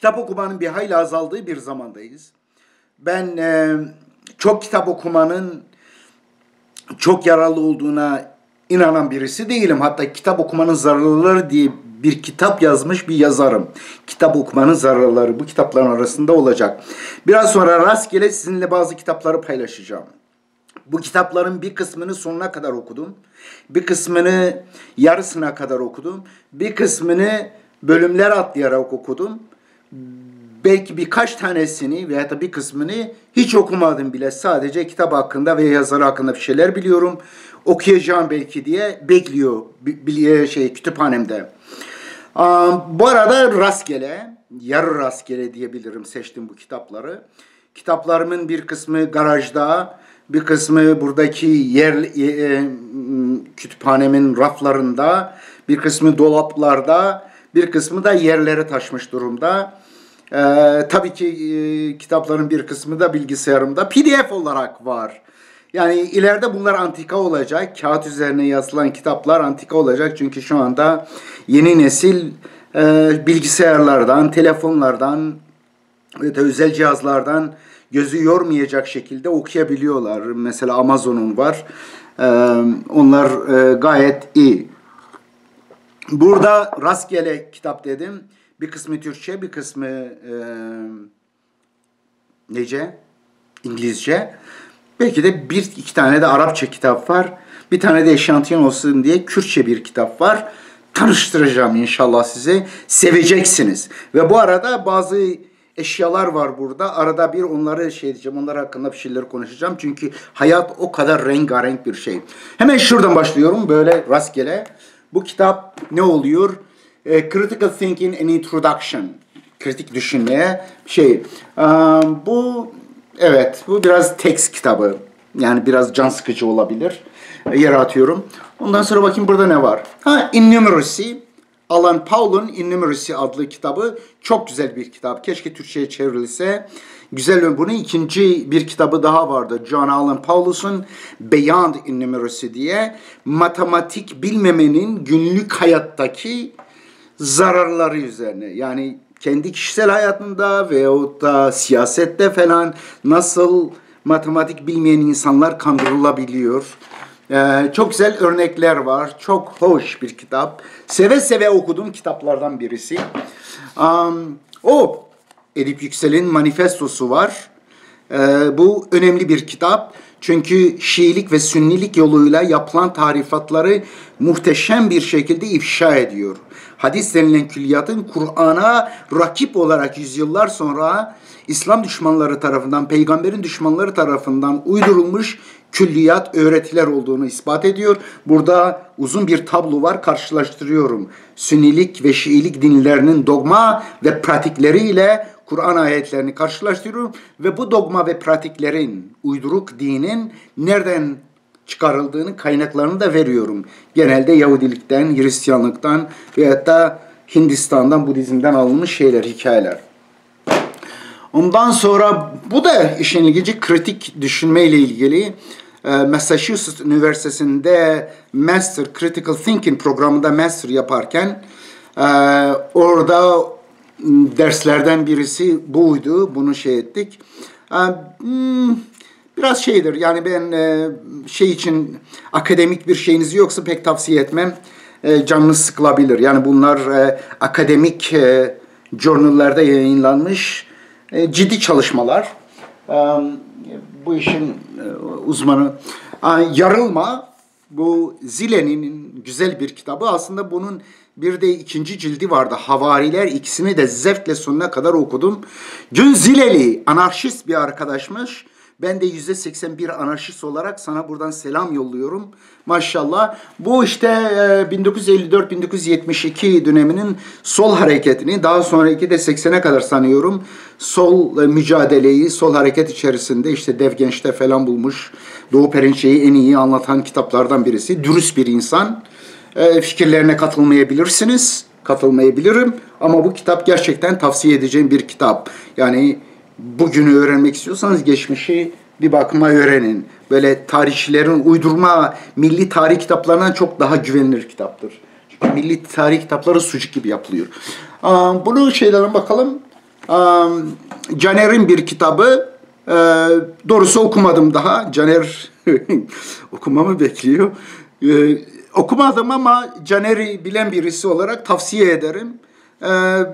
kitap okumanın bir hayli azaldığı bir zamandayız. Ben e, çok kitap okumanın çok yararlı olduğuna inanan birisi değilim. Hatta kitap okumanın zararları diye bir kitap yazmış bir yazarım. Kitap okumanın zararları bu kitapların arasında olacak. Biraz sonra rastgele sizinle bazı kitapları paylaşacağım. Bu kitapların bir kısmını sonuna kadar okudum. Bir kısmını yarısına kadar okudum. Bir kısmını bölümler atlayarak okudum. Belki birkaç tanesini veya da bir kısmını hiç okumadım bile. Sadece kitap hakkında ve yazarı hakkında bir şeyler biliyorum. Okuyacağım belki diye bekliyor şey kütüphanemde. Bu arada rastgele, yarı rastgele diyebilirim seçtim bu kitapları. Kitaplarımın bir kısmı garajda, bir kısmı buradaki yer e, e, kütüphanemin raflarında, bir kısmı dolaplarda, bir kısmı da yerlere taşmış durumda. Ee, tabii ki e, kitapların bir kısmı da bilgisayarımda PDF olarak var. Yani ileride bunlar antika olacak. Kağıt üzerine yazılan kitaplar antika olacak. Çünkü şu anda yeni nesil e, bilgisayarlardan, telefonlardan de özel cihazlardan gözü yormayacak şekilde okuyabiliyorlar. Mesela Amazon'un var. E, onlar e, gayet iyi. Burada rastgele kitap dedim. Bir kısmı Türkçe, bir kısmı e, nece? İngilizce. Belki de bir iki tane de Arapça kitap var. Bir tane de eşantiyon olsun diye Kürtçe bir kitap var. Tanıştıracağım inşallah size. Seveceksiniz. Ve bu arada bazı eşyalar var burada. Arada bir onları şey diyeceğim. Onlar hakkında bir şeyler konuşacağım. Çünkü hayat o kadar rengarenk bir şey. Hemen şuradan başlıyorum. Böyle rastgele. Bu kitap ne oluyor? E, Critical Thinking and Introduction. Kritik düşünmeye şey. Um, bu Evet, bu biraz tekst kitabı. Yani biraz can sıkıcı olabilir. Yer atıyorum. Ondan sonra bakayım burada ne var. Ha, Innumeracy. Alan Paul'un Innumeracy adlı kitabı çok güzel bir kitap. Keşke Türkçe'ye çevrilse. Güzel bunun ikinci bir kitabı daha vardı. John Allen Paulus'un Beyond Innumeracy diye matematik bilmemenin günlük hayattaki zararları üzerine. Yani kendi kişisel hayatında veyahut da siyasette falan nasıl matematik bilmeyen insanlar kandırılabiliyor. Ee, çok güzel örnekler var. Çok hoş bir kitap. Seve seve okuduğum kitaplardan birisi. Um, o Edip Yüksel'in manifestosu var. Ee, bu önemli bir kitap. Çünkü Şiilik ve Sünnilik yoluyla yapılan tarifatları muhteşem bir şekilde ifşa ediyor hadis denilen külliyatın Kur'an'a rakip olarak yüzyıllar sonra İslam düşmanları tarafından, peygamberin düşmanları tarafından uydurulmuş külliyat öğretiler olduğunu ispat ediyor. Burada uzun bir tablo var karşılaştırıyorum. Sünnilik ve Şiilik dinlerinin dogma ve pratikleriyle Kur'an ayetlerini karşılaştırıyorum ve bu dogma ve pratiklerin uyduruk dinin nereden çıkarıldığını kaynaklarını da veriyorum. Genelde Yahudilikten, Hristiyanlıktan veyahut da Hindistan'dan, Budizm'den alınmış şeyler, hikayeler. Ondan sonra bu da işin ilginci kritik düşünme ile ilgili e, Massachusetts Üniversitesi'nde Master Critical Thinking programında Master yaparken e, orada derslerden birisi buydu. Bunu şey ettik. E, hmm, biraz şeydir. Yani ben e, şey için akademik bir şeyiniz yoksa pek tavsiye etmem. E, canınız sıkılabilir. Yani bunlar e, akademik e, journallarda yayınlanmış e, ciddi çalışmalar. E, bu işin e, uzmanı. E, yarılma bu Zile'nin güzel bir kitabı. Aslında bunun bir de ikinci cildi vardı. Havariler ikisini de zevkle sonuna kadar okudum. Gün Zileli anarşist bir arkadaşmış. Ben de yüzde 81 anarşist olarak sana buradan selam yolluyorum. Maşallah. Bu işte 1954-1972 e, döneminin sol hareketini daha sonraki de 80'e kadar sanıyorum sol e, mücadeleyi, sol hareket içerisinde işte Dev Genç'te falan bulmuş. Doğu Perinçe'yi en iyi anlatan kitaplardan birisi. Dürüst bir insan. E, fikirlerine katılmayabilirsiniz. Katılmayabilirim. Ama bu kitap gerçekten tavsiye edeceğim bir kitap. Yani bugünü öğrenmek istiyorsanız geçmişi bir bakıma öğrenin. Böyle tarihçilerin uydurma milli tarih kitaplarından çok daha güvenilir kitaptır. Çünkü milli tarih kitapları sucuk gibi yapılıyor. Bunu şeylerden bakalım. Caner'in bir kitabı. Doğrusu okumadım daha. Caner okumamı bekliyor. Ee, okumadım ama Caner'i bilen birisi olarak tavsiye ederim. Ee,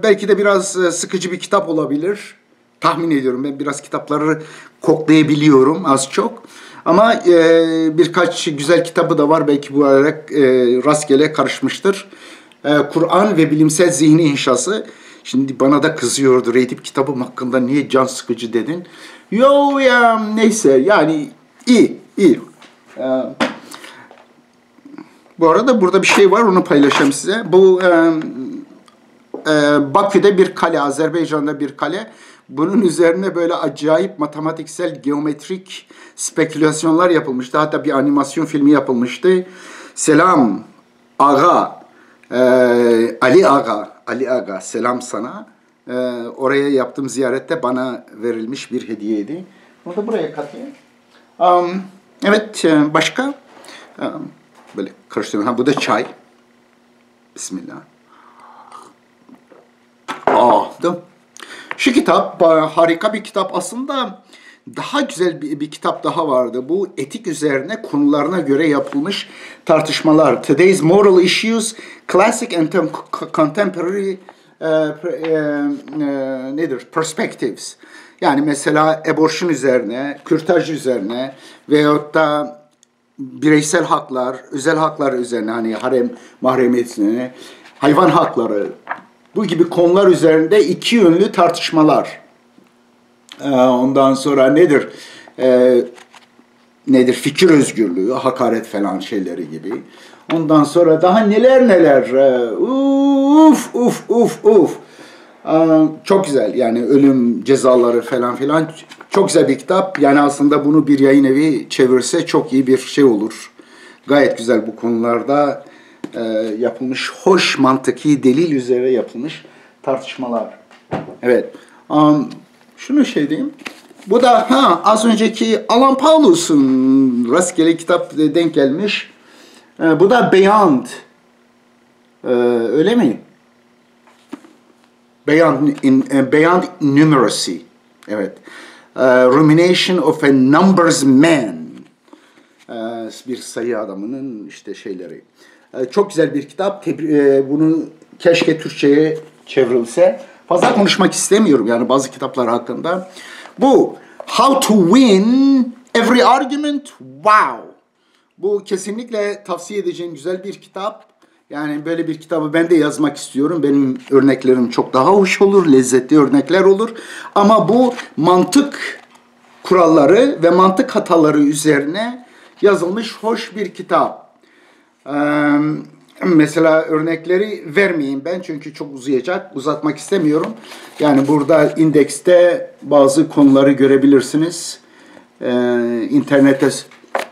belki de biraz e, sıkıcı bir kitap olabilir. Tahmin ediyorum ben biraz kitapları koklayabiliyorum az çok. Ama e, birkaç güzel kitabı da var belki bu olarak e, rastgele karışmıştır. E, Kur'an ve bilimsel zihni inşası. Şimdi bana da kızıyordu Redip kitabım hakkında niye can sıkıcı dedin. Yo ya neyse yani iyi iyi. Ee, bu arada burada bir şey var onu paylaşayım size. Bu e, e, Bakü'de bir kale, Azerbaycan'da bir kale. Bunun üzerine böyle acayip matematiksel, geometrik spekülasyonlar yapılmıştı. Hatta bir animasyon filmi yapılmıştı. Selam Aga, e, Ali Aga, Ali Aga selam sana. E, oraya yaptığım ziyarette bana verilmiş bir hediyeydi. Onu da buraya katayım. Um, evet, e, başka? Um, böyle karıştırıyorum. Ha, bu da çay. Bismillah. Aa, da. Şu kitap harika bir kitap. Aslında daha güzel bir, bir kitap daha vardı. Bu etik üzerine konularına göre yapılmış tartışmalar. Today's Moral Issues, Classic and Contemporary e, e, e, nedir? Perspectives. Yani mesela abortion üzerine, kürtaj üzerine veyahut da bireysel haklar, özel haklar üzerine hani harem mahremiyetine, hayvan hakları, bu gibi konular üzerinde iki yönlü tartışmalar. Ee, ondan sonra nedir? Ee, nedir? Fikir özgürlüğü, hakaret falan şeyleri gibi. Ondan sonra daha neler neler. Ee, uf uf uf uf. Çok güzel yani ölüm cezaları falan filan. Çok güzel bir kitap. Yani aslında bunu bir yayın evi çevirse çok iyi bir şey olur. Gayet güzel bu konularda e, yapılmış, hoş mantıki delil üzere yapılmış tartışmalar. Evet. Um, şunu şey diyeyim. Bu da ha az önceki Alan Paulus'un rastgele kitap denk gelmiş. E, bu da Beyond. E, öyle mi? Beyond, in, uh, beyond Numeracy. Evet. Uh, Rumination of a Numbers Man. Uh, bir sayı adamının işte şeyleri. Ee, çok güzel bir kitap. E, bunu keşke Türkçe'ye çevrilse. Fazla konuşmak istemiyorum yani bazı kitaplar hakkında. Bu How to Win Every Argument Wow. Bu kesinlikle tavsiye edeceğim güzel bir kitap. Yani böyle bir kitabı ben de yazmak istiyorum. Benim örneklerim çok daha hoş olur, lezzetli örnekler olur. Ama bu mantık kuralları ve mantık hataları üzerine yazılmış hoş bir kitap. Mesela örnekleri vermeyeyim ben çünkü çok uzayacak. Uzatmak istemiyorum. Yani burada indekste bazı konuları görebilirsiniz. İnternette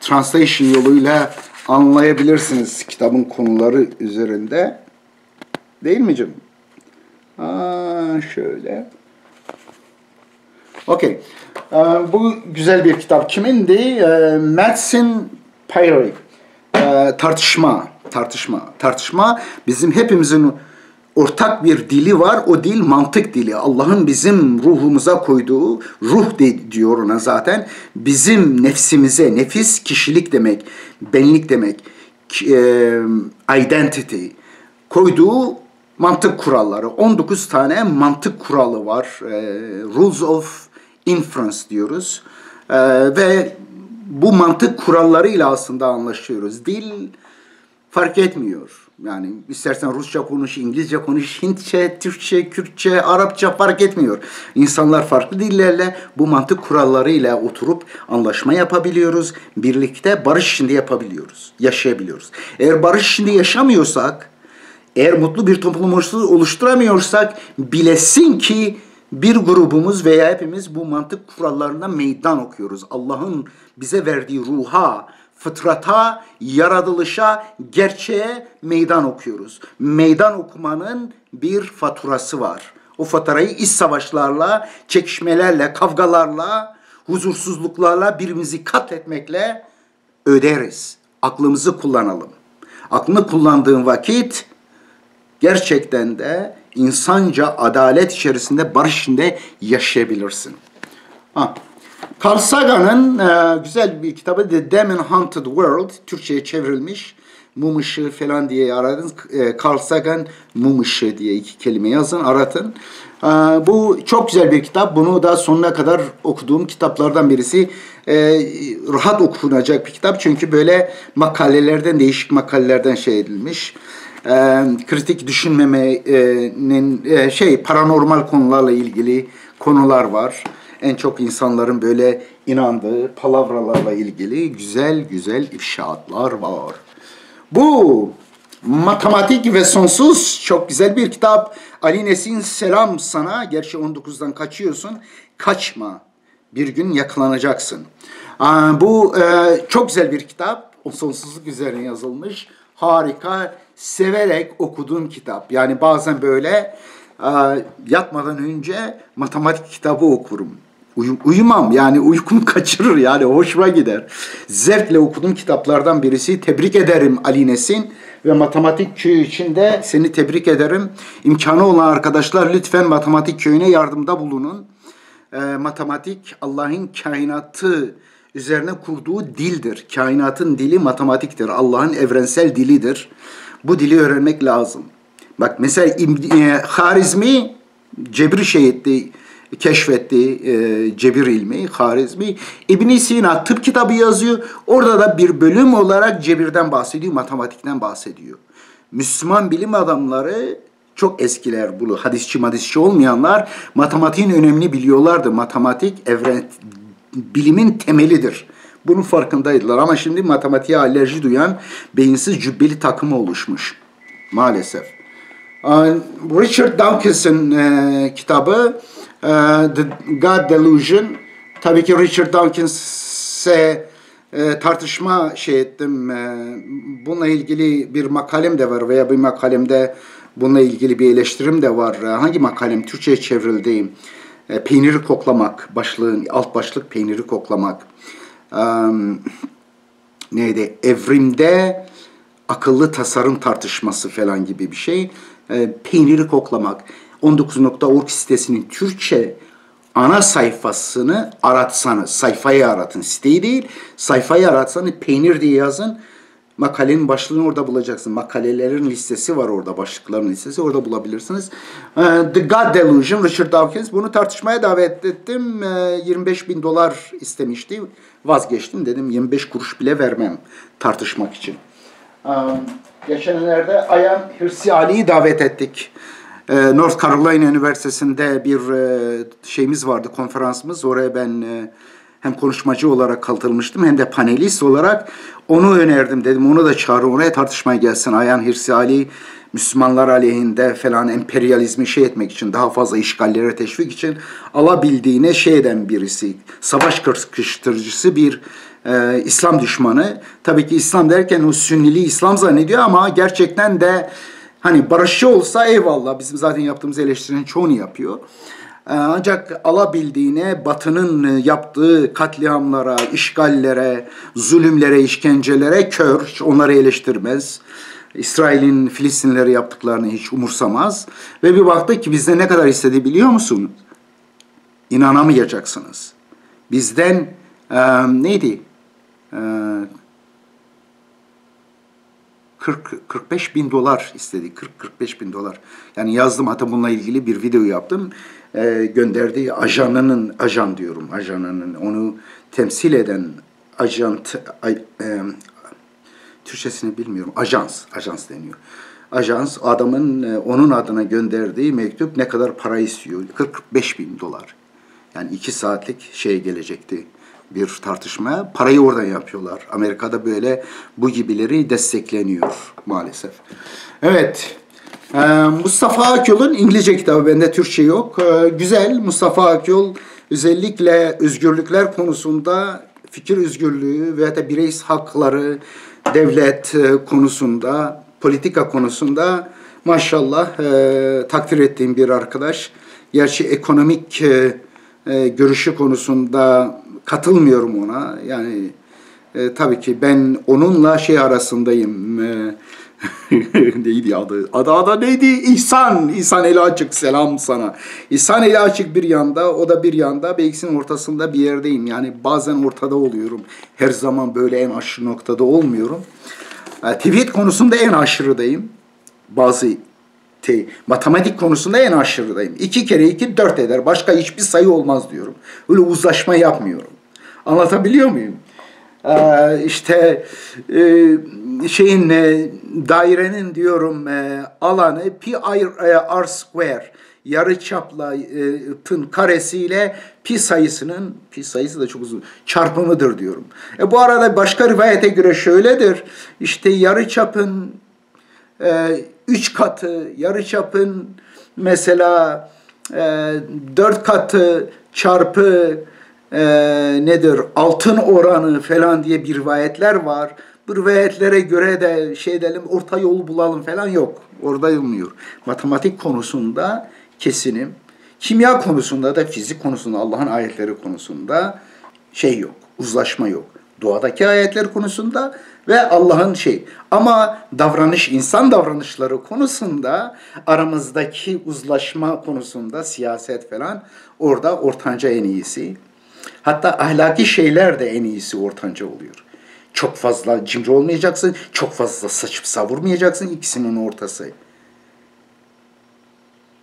translation yoluyla anlayabilirsiniz kitabın konuları üzerinde. Değil mi canım? Aa, şöyle. Okey. Bu güzel bir kitap. Kimindi? Madsen Pyrick. Ee, tartışma, tartışma, tartışma bizim hepimizin ortak bir dili var. O dil mantık dili. Allah'ın bizim ruhumuza koyduğu ruh de, diyor ona zaten. Bizim nefsimize, nefis kişilik demek, benlik demek, e, identity koyduğu mantık kuralları. 19 tane mantık kuralı var. E, rules of inference diyoruz. E, ve bu mantık kurallarıyla aslında anlaşıyoruz. Dil fark etmiyor. Yani istersen Rusça konuş, İngilizce konuş, Hintçe, Türkçe, Kürtçe, Arapça fark etmiyor. İnsanlar farklı dillerle bu mantık kurallarıyla oturup anlaşma yapabiliyoruz. Birlikte barış içinde yapabiliyoruz, yaşayabiliyoruz. Eğer barış içinde yaşamıyorsak, eğer mutlu bir toplum oluşturamıyorsak bilesin ki bir grubumuz veya hepimiz bu mantık kurallarına meydan okuyoruz. Allah'ın bize verdiği ruha, fıtrata, yaratılışa, gerçeğe meydan okuyoruz. Meydan okumanın bir faturası var. O faturayı iç savaşlarla, çekişmelerle, kavgalarla, huzursuzluklarla, birbirimizi katletmekle öderiz. Aklımızı kullanalım. Aklını kullandığın vakit gerçekten de insanca adalet içerisinde, barış içinde yaşayabilirsin. Ha. Carl Sagan'ın e, güzel bir kitabı The Demon Haunted World, Türkçe'ye çevrilmiş. Mum ışığı falan diye aradın. E, Carl Sagan mum ışığı diye iki kelime yazın, aratın. E, bu çok güzel bir kitap. Bunu da sonuna kadar okuduğum kitaplardan birisi. E, rahat okunacak bir kitap. Çünkü böyle makalelerden, değişik makalelerden şey edilmiş e, kritik düşünmemenin e, şey paranormal konularla ilgili konular var. En çok insanların böyle inandığı palavralarla ilgili güzel güzel ifşaatlar var. Bu matematik ve sonsuz çok güzel bir kitap. Ali Nesin selam sana. Gerçi 19'dan kaçıyorsun. Kaçma. Bir gün yakalanacaksın. Bu e, çok güzel bir kitap. O sonsuzluk üzerine yazılmış. Harika severek okuduğum kitap. Yani bazen böyle yatmadan önce matematik kitabı okurum. Uy- uyumam yani uykum kaçırır yani hoşuma gider. Zevkle okuduğum kitaplardan birisi. Tebrik ederim Ali Nesin ve matematik köyü için de seni tebrik ederim. İmkanı olan arkadaşlar lütfen matematik köyüne yardımda bulunun. E, matematik Allah'ın kainatı üzerine kurduğu dildir. Kainatın dili matematiktir. Allah'ın evrensel dilidir. Bu dili öğrenmek lazım. Bak mesela e, Harizmi cebir şey etti, keşfetti e, cebir ilmi, Harizmi. ibn Sina tıp kitabı yazıyor. Orada da bir bölüm olarak cebirden bahsediyor, matematikten bahsediyor. Müslüman bilim adamları çok eskiler bu hadisçi madisçi olmayanlar matematiğin önemini biliyorlardı. Matematik evren bilimin temelidir. Bunun farkındaydılar ama şimdi matematiğe alerji duyan beyinsiz cübbeli takımı oluşmuş maalesef. Richard Dawkins'in e, kitabı e, The God Delusion. Tabii ki Richard Dawkins'e e, tartışma şey ettim. E, bununla ilgili bir makalem de var veya bir makalemde bununla ilgili bir eleştirim de var. E, hangi makalem Türkçe'ye çevrildi? E, peyniri koklamak, başlığın alt başlık peyniri koklamak neydi evrimde akıllı tasarım tartışması falan gibi bir şey. E, peyniri koklamak. 19.org sitesinin Türkçe ana sayfasını aratsanız, sayfayı aratın, siteyi değil, sayfayı aratsanız peynir diye yazın. Makalenin başlığını orada bulacaksın. Makalelerin listesi var orada, başlıkların listesi orada bulabilirsiniz. Ee, The God Delusion, Richard Dawkins. Bunu tartışmaya davet ettim. 25 ee, bin dolar istemişti. Vazgeçtim dedim 25 kuruş bile vermem tartışmak için. Ee, geçenlerde Ayan Hırsi Ali'yi davet ettik. North Carolina Üniversitesi'nde bir e, şeyimiz vardı, konferansımız. Oraya ben e, hem konuşmacı olarak katılmıştım hem de panelist olarak onu önerdim dedim. Onu da çağırın oraya tartışmaya gelsin. Ayhan Hirsi Ali Müslümanlar aleyhinde falan emperyalizmi şey etmek için daha fazla işgallere teşvik için alabildiğine şey eden birisi. Savaş kıştırıcısı bir e, İslam düşmanı. Tabii ki İslam derken o sünnili İslam zannediyor ama gerçekten de hani barışçı olsa eyvallah bizim zaten yaptığımız eleştirinin çoğunu yapıyor. Ee, ancak alabildiğine Batı'nın yaptığı katliamlara, işgallere, zulümlere, işkencelere kör, onları eleştirmez. İsrail'in Filistinlere yaptıklarını hiç umursamaz. Ve bir baktı ki bizde ne kadar istedi biliyor musunuz? İnanamayacaksınız. Bizden e, neydi? E, 40 45 bin dolar istedi. 40-45 bin dolar. Yani yazdım hatta bununla ilgili bir video yaptım. Ee, gönderdiği ajanının, ajan diyorum ajanının, onu temsil eden ajant, ay, e, Türkçesini bilmiyorum, ajans, ajans deniyor. Ajans adamın e, onun adına gönderdiği mektup ne kadar para istiyor? 45 bin dolar. Yani iki saatlik şey gelecekti bir tartışma. Parayı oradan yapıyorlar. Amerika'da böyle bu gibileri destekleniyor maalesef. Evet. Ee, Mustafa Akyol'un İngilizce kitabı bende Türkçe yok. Ee, güzel. Mustafa Akyol özellikle özgürlükler konusunda fikir özgürlüğü veya da birey hakları, devlet e, konusunda, politika konusunda maşallah e, takdir ettiğim bir arkadaş. Gerçi ekonomik e, e, görüşü konusunda katılmıyorum ona. Yani e, tabii ki ben onunla şey arasındayım. E, neydi adı? Adı adı neydi? İhsan. İhsan eli açık selam sana. İhsan eli açık bir yanda, o da bir yanda. İkisinin ortasında bir yerdeyim. Yani bazen ortada oluyorum. Her zaman böyle en aşırı noktada olmuyorum. E, tevhid konusunda en aşırıdayım. Bazı te, matematik konusunda en aşırıdayım. İki kere iki dört eder. Başka hiçbir sayı olmaz diyorum. Öyle uzlaşma yapmıyorum. Anlatabiliyor muyum? Ee, işte e, şeyin e, dairenin diyorum e, alanı pi r square yarı çapla e, pın karesiyle pi sayısının pi sayısı da çok uzun çarpımıdır diyorum. E bu arada başka rivayete göre şöyledir. İşte yarı çapın e, üç katı, yarı çapın mesela e, dört katı çarpı e, nedir altın oranı falan diye bir rivayetler var. Bu rivayetlere göre de şey edelim orta yolu bulalım falan yok. Orada olmuyor. Matematik konusunda kesinim. Kimya konusunda da fizik konusunda Allah'ın ayetleri konusunda şey yok. Uzlaşma yok. Doğadaki ayetler konusunda ve Allah'ın şey. Ama davranış, insan davranışları konusunda aramızdaki uzlaşma konusunda siyaset falan orada ortanca en iyisi. Hatta ahlaki şeyler de en iyisi ortanca oluyor. Çok fazla cimri olmayacaksın, çok fazla saçıp savurmayacaksın ikisinin ortası.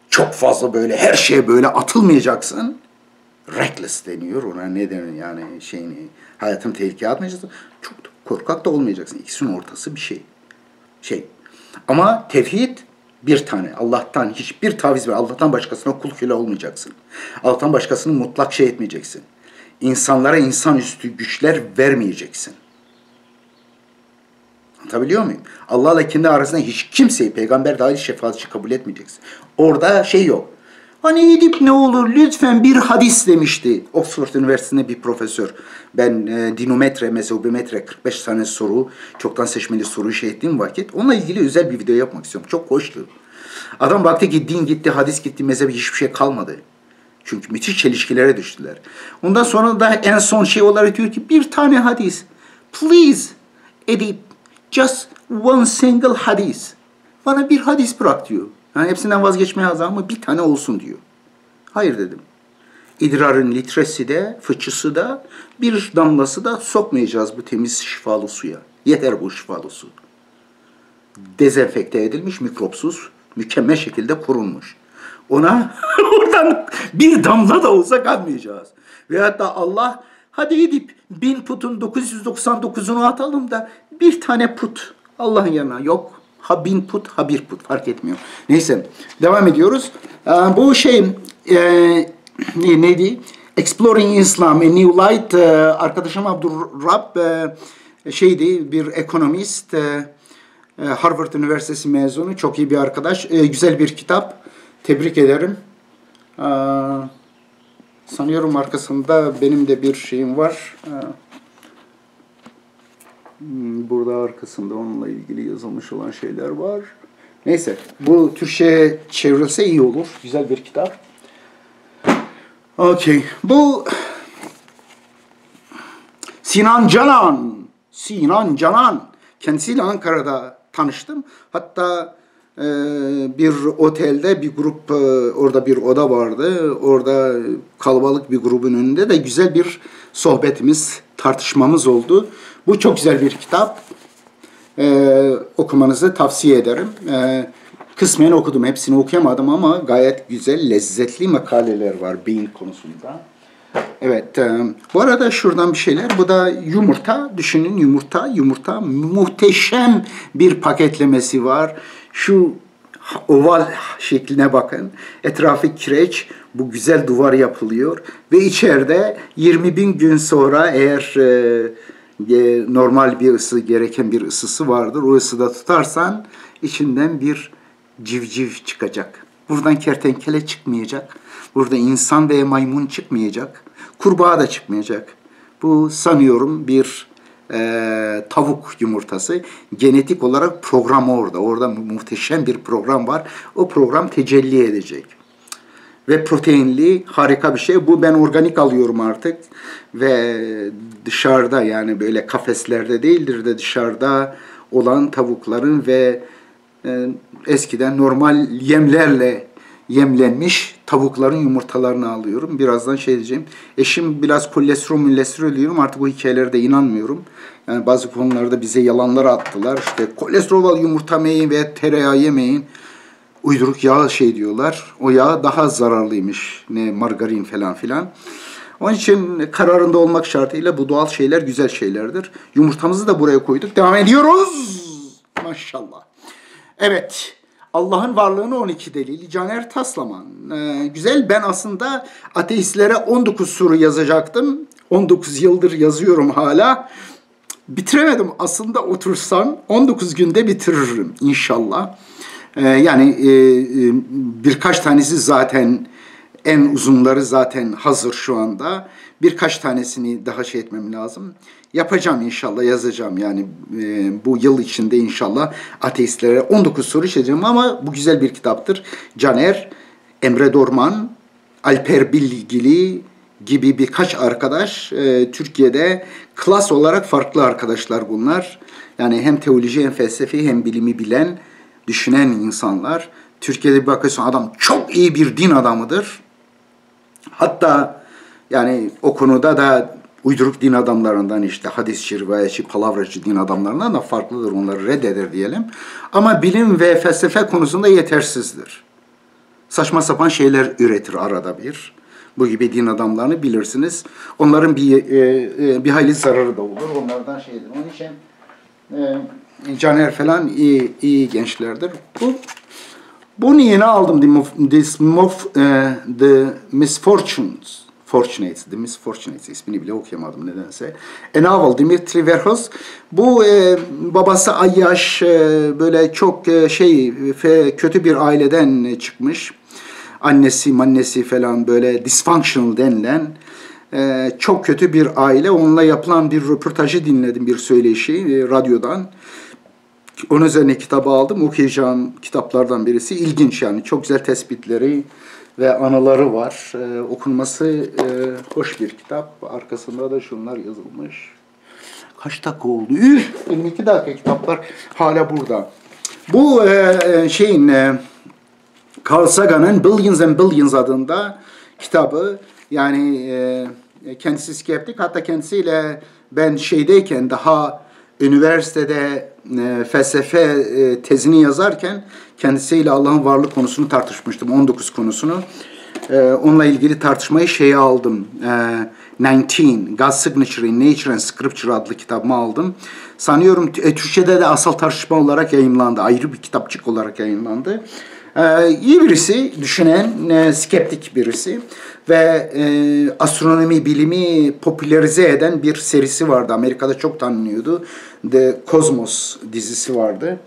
Çok fazla böyle her şeye böyle atılmayacaksın. Reckless deniyor ona ne denir yani şeyini hayatım tehlikeye atmayacaksın. Çok korkak da olmayacaksın. İkisinin ortası bir şey. Şey. Ama tevhid bir tane. Allah'tan hiçbir taviz ver. Allah'tan başkasına kul köle olmayacaksın. Allah'tan başkasını mutlak şey etmeyeceksin insanlara insanüstü güçler vermeyeceksin. Anlatabiliyor muyum? Allah'la kendi arasında hiç kimseyi peygamber dahil şefaatçi kabul etmeyeceksin. Orada şey yok. Hani gidip ne olur lütfen bir hadis demişti. Oxford Üniversitesi'nde bir profesör. Ben e, dinometre, mezobimetre 45 tane soru, çoktan seçmeli soru şey ettiğim vakit onunla ilgili özel bir video yapmak istiyorum. Çok hoştu. Adam baktı ki din gitti, hadis gitti, mezhebi hiçbir şey kalmadı. Çünkü müthiş çelişkilere düştüler. Ondan sonra da en son şey olarak diyor ki bir tane hadis. Please edit just one single hadis. Bana bir hadis bırak diyor. Yani hepsinden vazgeçmeye hazır ama bir tane olsun diyor. Hayır dedim. İdrarın litresi de, fıçısı da, bir damlası da sokmayacağız bu temiz şifalı suya. Yeter bu şifalı su. Dezenfekte edilmiş, mikropsuz, mükemmel şekilde korunmuş. Ona oradan bir damla da olsa kalmayacağız. Ve hatta Allah hadi gidip bin putun 999'unu atalım da bir tane put Allah'ın yanına yok. Ha bin put ha bir put fark etmiyor. Neyse devam ediyoruz. Ee, bu şey e, ne, neydi? Exploring Islam, A New Light. E, arkadaşım Abdurrab e, şeydi bir ekonomist. E, e Harvard Üniversitesi mezunu. Çok iyi bir arkadaş. E, güzel bir kitap. Tebrik ederim. Ee, sanıyorum arkasında benim de bir şeyim var. Hmm, burada arkasında onunla ilgili yazılmış olan şeyler var. Neyse bu Türkçe'ye çevrilse iyi olur. Güzel bir kitap. Okey. Bu Sinan Canan. Sinan Canan. Kendisiyle Ankara'da tanıştım. Hatta ee, bir otelde bir grup e, orada bir oda vardı. Orada kalabalık bir grubun önünde de güzel bir sohbetimiz, tartışmamız oldu. Bu çok güzel bir kitap. Ee, okumanızı tavsiye ederim. Ee, kısmen okudum. Hepsini okuyamadım ama gayet güzel, lezzetli makaleler var beyin konusunda. Evet. E, bu arada şuradan bir şeyler. Bu da yumurta. Düşünün yumurta. Yumurta muhteşem bir paketlemesi var. Şu oval şekline bakın. Etrafı kireç. Bu güzel duvar yapılıyor. Ve içeride 20 bin gün sonra eğer e, normal bir ısı, gereken bir ısısı vardır. O ısıda tutarsan içinden bir civciv çıkacak. Buradan kertenkele çıkmayacak. Burada insan ve maymun çıkmayacak. Kurbağa da çıkmayacak. Bu sanıyorum bir e, tavuk yumurtası. Genetik olarak program orada. Orada muhteşem bir program var. O program tecelli edecek. Ve proteinli harika bir şey. Bu ben organik alıyorum artık. Ve dışarıda yani böyle kafeslerde değildir de dışarıda olan tavukların ve e, eskiden normal yemlerle yemlenmiş tavukların yumurtalarını alıyorum. Birazdan şey diyeceğim. Eşim biraz kolesterol molesterol diyorum. Artık bu hikayelere de inanmıyorum. Yani bazı konularda bize yalanlar attılar. İşte kolesterol yumurta yemeyin ve tereyağı yemeyin. Uyduruk yağ şey diyorlar. O yağ daha zararlıymış. Ne margarin falan filan. Onun için kararında olmak şartıyla bu doğal şeyler güzel şeylerdir. Yumurtamızı da buraya koyduk. Devam ediyoruz. Maşallah. Evet. Allah'ın varlığını 12 delili Caner Taslaman. Ee, güzel ben aslında ateistlere 19 soru yazacaktım. 19 yıldır yazıyorum hala. Bitiremedim. Aslında otursam 19 günde bitiririm inşallah. Ee, yani e, e, birkaç tanesi zaten en uzunları zaten hazır şu anda. Birkaç tanesini daha şey etmem lazım. Yapacağım inşallah, yazacağım yani e, bu yıl içinde inşallah ateistlere 19 soru çözeceğim ama bu güzel bir kitaptır. Caner, Emre Dorman, Alper Bilgili gibi birkaç arkadaş e, Türkiye'de klas olarak farklı arkadaşlar bunlar. Yani hem teoloji hem felsefi hem bilimi bilen, düşünen insanlar. Türkiye'de bir bakıyorsun adam çok iyi bir din adamıdır. Hatta yani o konuda da uyduruk din adamlarından işte hadisçi, rivayetçi, palavracı din adamlarından da farklıdır. Onları reddeder diyelim. Ama bilim ve felsefe konusunda yetersizdir. Saçma sapan şeyler üretir arada bir. Bu gibi din adamlarını bilirsiniz. Onların bir e, e, bir hayli zararı da olur. Onlardan şeydir. Onun için e, Caner falan iyi, iyi gençlerdir. Bu bunu yeni aldım. This move, uh, the misfortunes. Fortunates, The Misfortunates ismini bile okuyamadım nedense. A novel, Dimitri Verhos. Bu e, babası Ayyaş, e, böyle çok e, şey, fe, kötü bir aileden çıkmış. Annesi, mannesi falan böyle dysfunctional denilen e, çok kötü bir aile. Onunla yapılan bir röportajı dinledim, bir söyleşi e, radyodan. Onun üzerine kitabı aldım. Okuyacağım kitaplardan birisi. İlginç yani. Çok güzel tespitleri ve anıları var. Ee, okunması e, hoş bir kitap. Arkasında da şunlar yazılmış. Kaç dakika oldu? Üf! 22 dakika kitaplar hala burada. Bu e, e, şeyin e, Carl Sagan'ın Billions and Billions adında kitabı yani e, kendisi skeptik hatta kendisiyle ben şeydeyken daha üniversitede e, felsefe e, tezini yazarken kendisiyle Allah'ın varlık konusunu tartışmıştım. 19 konusunu. E, onunla ilgili tartışmayı şeye aldım. E, 19, God's Signature in Nature and Scripture adlı kitabımı aldım. Sanıyorum e, Türkçe'de de asal tartışma olarak yayınlandı. Ayrı bir kitapçık olarak yayınlandı. Ee, iyi birisi, düşünen, e, skeptik birisi ve e, astronomi bilimi popülerize eden bir serisi vardı. Amerika'da çok tanınıyordu. The Cosmos dizisi vardı.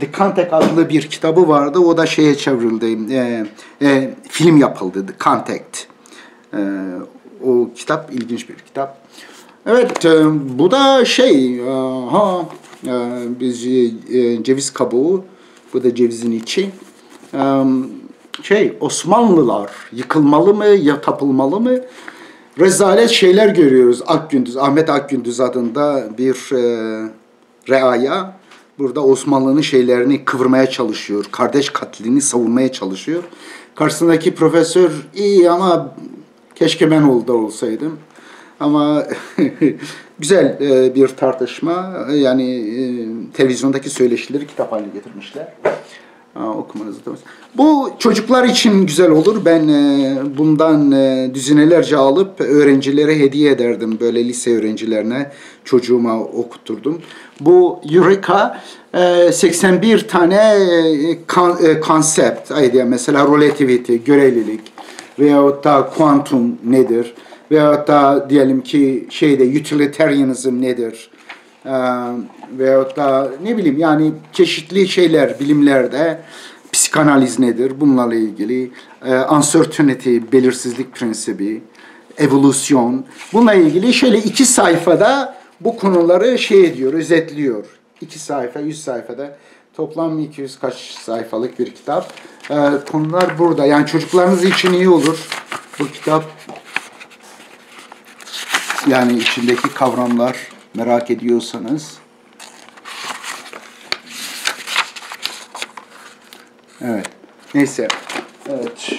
The Contact adlı bir kitabı vardı. O da şeye çevrildi. E, e, film yapıldı. The Contact. E, o kitap ilginç bir kitap. Evet, e, bu da şey, e, ha, e, biz e, ceviz kabuğu, bu da cevizin içi şey Osmanlılar yıkılmalı mı ya tapılmalı mı? Rezalet şeyler görüyoruz. Akgündüz, Ahmet Akgündüz adında bir e, reaya burada Osmanlı'nın şeylerini kıvırmaya çalışıyor. Kardeş katlini savunmaya çalışıyor. Karşısındaki profesör iyi ama keşke ben oldu olsaydım. Ama güzel e, bir tartışma. Yani e, televizyondaki söyleşileri kitap haline getirmişler okumanızı tavsiye Bu çocuklar için güzel olur. Ben e, bundan e, düzinelerce alıp öğrencilere hediye ederdim. Böyle lise öğrencilerine çocuğuma okutturdum. Bu Eureka e, 81 tane e, kan, e, mesela relativity, görelilik veyahut da kuantum nedir? Veyahut da diyelim ki şeyde utilitarianism nedir? Ee, veyahut da ne bileyim yani çeşitli şeyler bilimlerde psikanaliz nedir? Bunlarla ilgili e, uncertainty belirsizlik prensibi evolüsyon. Bununla ilgili şöyle iki sayfada bu konuları şey ediyor özetliyor. İki sayfa yüz sayfada toplam 200 kaç sayfalık bir kitap? E, konular burada. Yani çocuklarınız için iyi olur bu kitap. Yani içindeki kavramlar merak ediyorsanız Evet. Neyse. Evet.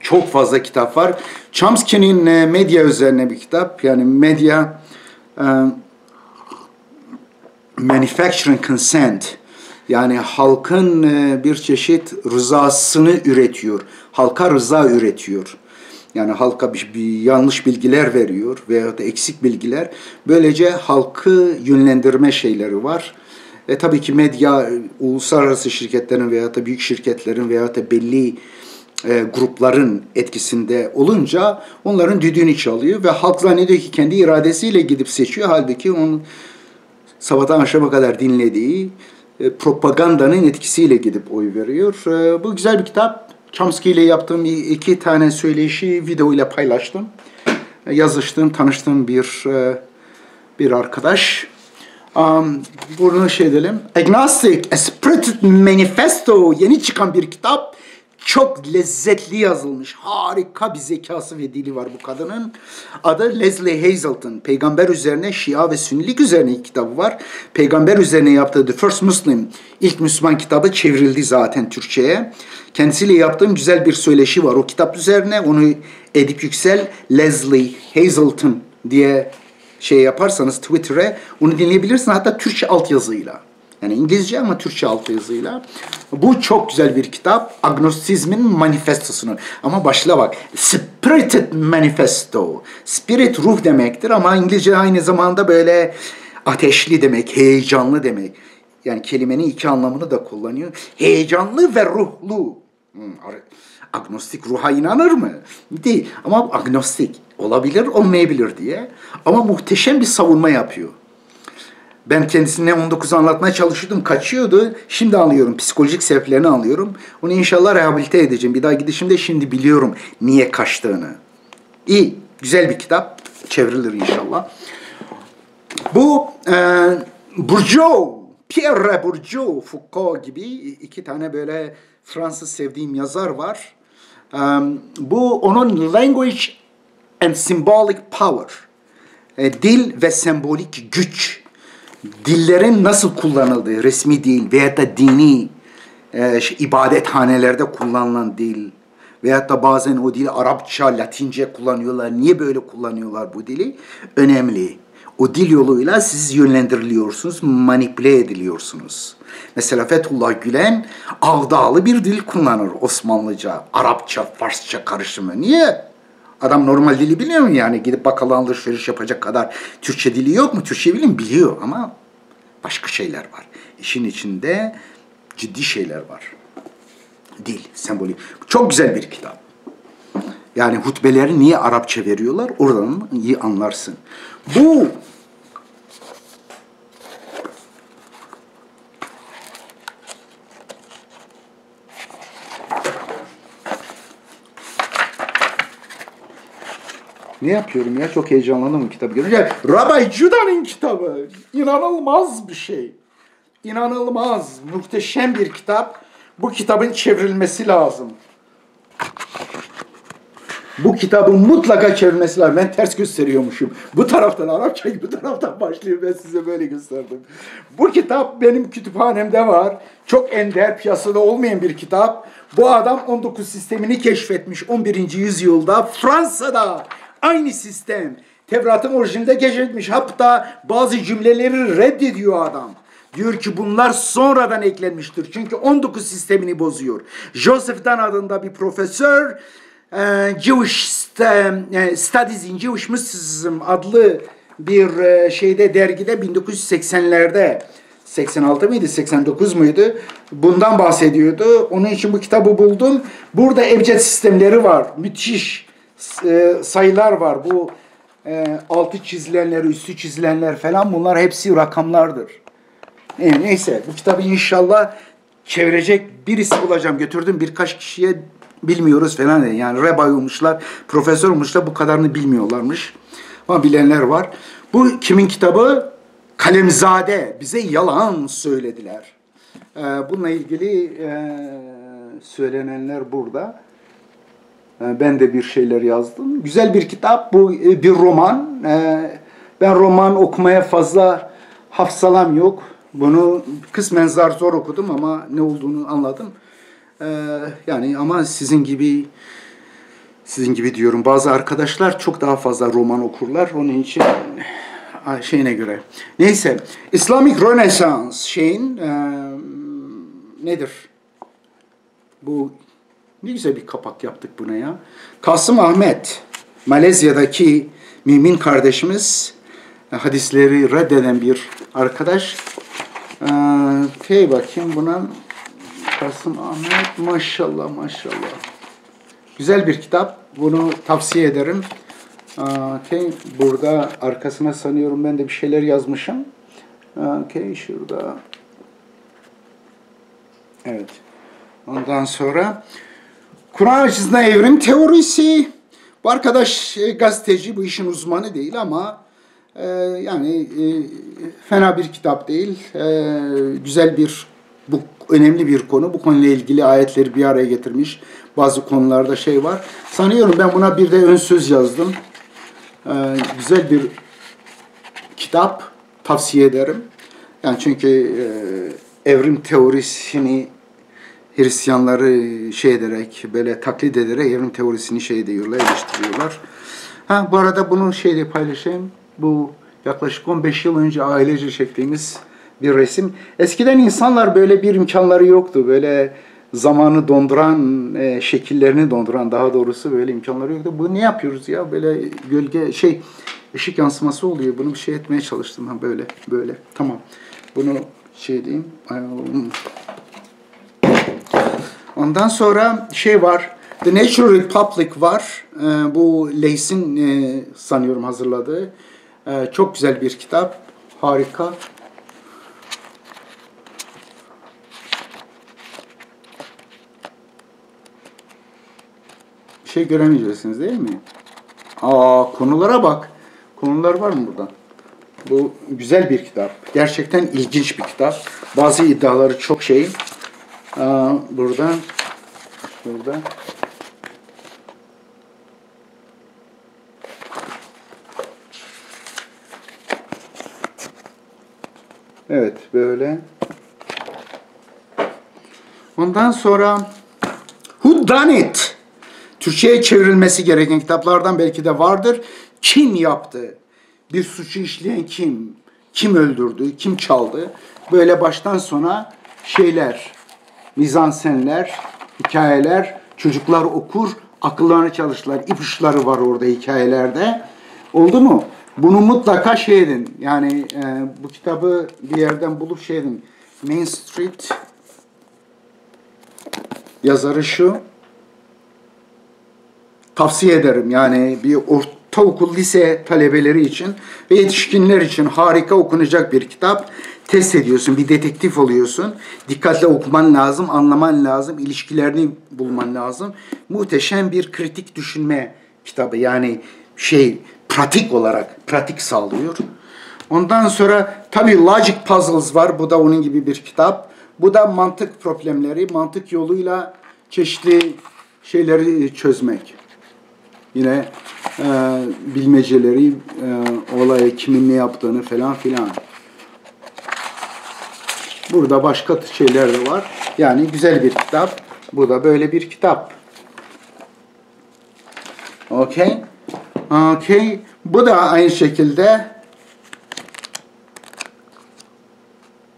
Çok fazla kitap var. Chomsky'nin e, medya üzerine bir kitap. Yani medya e, manufacturing consent. Yani halkın e, bir çeşit rızasını üretiyor. Halka rıza üretiyor. Yani halka bir, bir yanlış bilgiler veriyor veya da eksik bilgiler. Böylece halkı yönlendirme şeyleri var. E tabii ki medya uluslararası şirketlerin veya da büyük şirketlerin veya da belli e, grupların etkisinde olunca onların düdüğünü çalıyor ve halk zannediyor ki kendi iradesiyle gidip seçiyor. Halbuki onun sabahtan akşama kadar dinlediği e, propagandanın etkisiyle gidip oy veriyor. E, bu güzel bir kitap. Chomsky ile yaptığım iki tane söyleşi video ile paylaştım. E, yazıştığım, tanıştığım bir e, bir arkadaş. Um, bunu şey edelim. Agnostic, A Spirited Manifesto yeni çıkan bir kitap. Çok lezzetli yazılmış. Harika bir zekası ve dili var bu kadının. Adı Leslie Hazelton. Peygamber üzerine, Şia ve Sünnilik üzerine kitabı var. Peygamber üzerine yaptığı The First Muslim, ilk Müslüman kitabı çevrildi zaten Türkçe'ye. Kendisiyle yaptığım güzel bir söyleşi var o kitap üzerine. Onu Edip Yüksel, Leslie Hazelton diye şey yaparsanız Twitter'e onu dinleyebilirsin. Hatta Türkçe altyazıyla. Yani İngilizce ama Türkçe altyazıyla. Bu çok güzel bir kitap. Agnostizmin manifestosunu. Ama başla bak. Spirited Manifesto. Spirit ruh demektir ama İngilizce aynı zamanda böyle ateşli demek, heyecanlı demek. Yani kelimenin iki anlamını da kullanıyor. Heyecanlı ve ruhlu. Agnostik ruha inanır mı? Değil. Ama agnostik olabilir, olmayabilir diye. Ama muhteşem bir savunma yapıyor. Ben kendisine 19 anlatmaya çalışıyordum, kaçıyordu. Şimdi anlıyorum, psikolojik sebeplerini anlıyorum. Onu inşallah rehabilite edeceğim. Bir daha gidişimde şimdi biliyorum niye kaçtığını. İyi, güzel bir kitap. Çevrilir inşallah. Bu e, Bourdieu, Pierre Bourdieu, Foucault gibi iki tane böyle Fransız sevdiğim yazar var. E, bu onun Language and Symbolic Power. E, dil ve sembolik güç dillerin nasıl kullanıldığı, resmi dil veya da dini e, ibadethanelerde kullanılan dil veyahut da bazen o dili Arapça, Latince kullanıyorlar. Niye böyle kullanıyorlar bu dili? Önemli. O dil yoluyla siz yönlendiriliyorsunuz, manipüle ediliyorsunuz. Mesela Fethullah Gülen ağdağlı bir dil kullanır Osmanlıca, Arapça, Farsça karışımı. Niye? Adam normal dili biliyor mu yani? Gidip bakkala alışveriş yapacak kadar Türkçe dili yok mu? Türkçe bilim biliyor ama başka şeyler var. İşin içinde ciddi şeyler var. Dil, sembolik. Çok güzel bir kitap. Yani hutbeleri niye Arapça veriyorlar? Oradan iyi anlarsın. Bu Ne yapıyorum ya? Çok heyecanlandım kitabı görünce. Rabbi Juda'nın kitabı. İnanılmaz bir şey. İnanılmaz, muhteşem bir kitap. Bu kitabın çevrilmesi lazım. Bu kitabın mutlaka çevrilmesi lazım. Ben ters gösteriyormuşum. Bu taraftan Arapça, bu taraftan başlıyor. Ben size böyle gösterdim. Bu kitap benim kütüphanemde var. Çok ender, piyasada olmayan bir kitap. Bu adam 19 sistemini keşfetmiş 11. yüzyılda Fransa'da. Aynı sistem. Tevrat'ın orijininde geçirmiş. Hatta bazı cümleleri reddediyor adam. Diyor ki bunlar sonradan eklenmiştir. Çünkü 19 sistemini bozuyor. Joseph Dan adında bir profesör e, Jewish e, Studies in Jewish Mysticism adlı bir e, şeyde dergide 1980'lerde 86 mıydı 89 muydu bundan bahsediyordu. Onun için bu kitabı buldum. Burada ebced sistemleri var. Müthiş sayılar var. Bu e, altı çizilenler, üstü çizilenler falan bunlar hepsi rakamlardır. E, neyse bu kitabı inşallah çevirecek birisi bulacağım. Götürdüm birkaç kişiye bilmiyoruz falan. Yani rebay olmuşlar, profesör olmuşlar bu kadarını bilmiyorlarmış. Ama bilenler var. Bu kimin kitabı? Kalemzade. Bize yalan söylediler. Ee, bununla ilgili e, söylenenler burada. Ee, ben de bir şeyler yazdım. Güzel bir kitap. Bu e, bir roman. Ee, ben roman okumaya fazla hafsalam yok. Bunu kısmen zar zor okudum ama ne olduğunu anladım. Ee, yani ama sizin gibi sizin gibi diyorum bazı arkadaşlar çok daha fazla roman okurlar. Onun için şeyine göre. Neyse Islamic Renaissance şeyin e, nedir? Bu ne güzel bir kapak yaptık buna ya. Kasım Ahmet Malezya'daki mümin kardeşimiz hadisleri reddeden bir arkadaş. Ee, bakayım buna Kasım Ahmet maşallah maşallah. Güzel bir kitap. Bunu tavsiye ederim. Okay. Burada arkasına sanıyorum ben de bir şeyler yazmışım. Okay. Şurada. Evet. Ondan sonra Kur'an açısından evrim teorisi. Bu arkadaş e, gazeteci, bu işin uzmanı değil ama e, yani e, fena bir kitap değil. Güzel bir, bu önemli bir konu. Bu konuyla ilgili ayetleri bir araya getirmiş. Bazı konularda şey var. Sanıyorum ben buna bir de ön söz yazdım. Güzel bir kitap tavsiye ederim. Yani çünkü evrim teorisini Hristiyanları şey ederek, böyle taklit ederek evrim teorisini şey ediyorlar, eleştiriyorlar. Ha, bu arada bunu şeyle paylaşayım. Bu yaklaşık 15 yıl önce ailece çektiğimiz bir resim. Eskiden insanlar böyle bir imkanları yoktu. Böyle zamanı donduran, e, şekillerini donduran daha doğrusu böyle imkanları yoktu. Bu ne yapıyoruz ya? Böyle gölge şey ışık yansıması oluyor. Bunu bir şey etmeye çalıştım ha böyle böyle. Tamam. Bunu şey diyeyim. Ondan sonra şey var. The Natural Republic var. Ee, bu Leys'in e, sanıyorum hazırladığı. Ee, çok güzel bir kitap. Harika. şey göremeyeceksiniz değil mi? Aa konulara bak. Konular var mı burada? Bu güzel bir kitap. Gerçekten ilginç bir kitap. Bazı iddiaları çok şey. Aa, burada burada Evet böyle. Ondan sonra Who Done It? Türkçe'ye çevrilmesi gereken kitaplardan belki de vardır. Kim yaptı? Bir suçu işleyen kim? Kim öldürdü? Kim çaldı? Böyle baştan sona şeyler, mizansenler, hikayeler, çocuklar okur, akıllarını çalışırlar. İpuçları var orada hikayelerde. Oldu mu? Bunu mutlaka şey edin. Yani e, bu kitabı bir yerden bulup şey edin. Main Street yazarı şu. Tavsiye ederim. Yani bir ortaokul lise talebeleri için ve yetişkinler için harika okunacak bir kitap test ediyorsun, bir detektif oluyorsun. Dikkatle okuman lazım, anlaman lazım, ilişkilerini bulman lazım. Muhteşem bir kritik düşünme kitabı. Yani şey pratik olarak pratik sağlıyor. Ondan sonra tabii Logic Puzzles var. Bu da onun gibi bir kitap. Bu da mantık problemleri, mantık yoluyla çeşitli şeyleri çözmek. Yine e, bilmeceleri, e, olaya kimin ne yaptığını falan filan. Burada başka şeyler de var. Yani güzel bir kitap. Bu da böyle bir kitap. Okay. Okay. Bu da aynı şekilde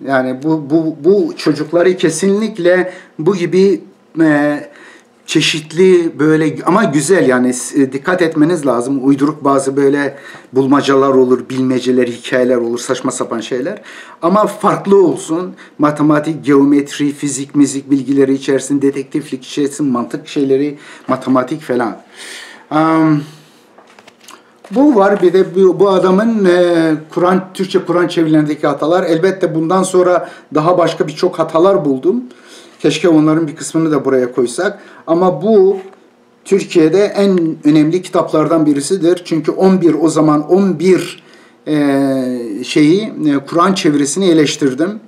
yani bu bu bu çocukları kesinlikle bu gibi e, çeşitli böyle ama güzel yani e, dikkat etmeniz lazım. Uyduruk bazı böyle bulmacalar olur, bilmeceler, hikayeler olur, saçma sapan şeyler. Ama farklı olsun. Matematik, geometri, fizik, müzik bilgileri içersin, detektiflik içersin, mantık şeyleri, matematik falan. Um, bu var bir de bu, bu adamın e, Kur'an Türkçe Kur'an çevirilerindeki hatalar. Elbette bundan sonra daha başka birçok hatalar buldum. Keşke onların bir kısmını da buraya koysak. Ama bu Türkiye'de en önemli kitaplardan birisidir. Çünkü 11 o zaman 11 e, şeyi e, Kur'an çevirisini eleştirdim.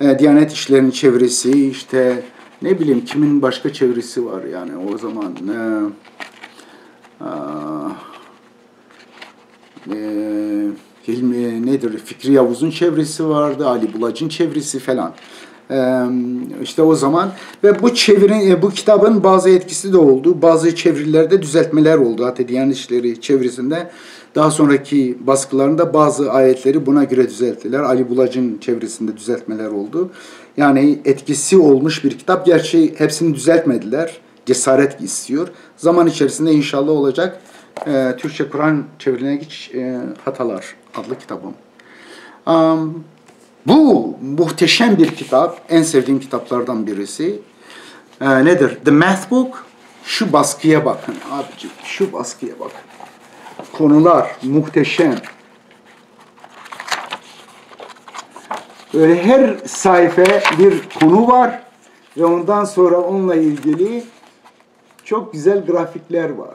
E, Diyanet İşleri'nin çevirisi işte ne bileyim kimin başka çevirisi var yani o zaman. E, e, Hilmi nedir? Fikri Yavuz'un çevresi vardı, Ali Bulac'ın çevresi falan. İşte o zaman ve bu çeviri e, bu kitabın bazı etkisi de oldu. Bazı çevirilerde düzeltmeler oldu. Hatta Diyanet İşleri çevirisinde daha sonraki baskılarında bazı ayetleri buna göre düzelttiler. Ali Bulac'ın çevresinde düzeltmeler oldu. Yani etkisi olmuş bir kitap. Gerçi hepsini düzeltmediler. Cesaret istiyor. Zaman içerisinde inşallah olacak. Ee, Türkçe Kur'an çevirilerine geç e, hatalar adlı kitabım. Um, bu muhteşem bir kitap. En sevdiğim kitaplardan birisi. Ee, nedir? The Math Book. Şu baskıya bakın abicim. Şu baskıya bakın konular muhteşem. Böyle her sayfa bir konu var ve ondan sonra onunla ilgili çok güzel grafikler var.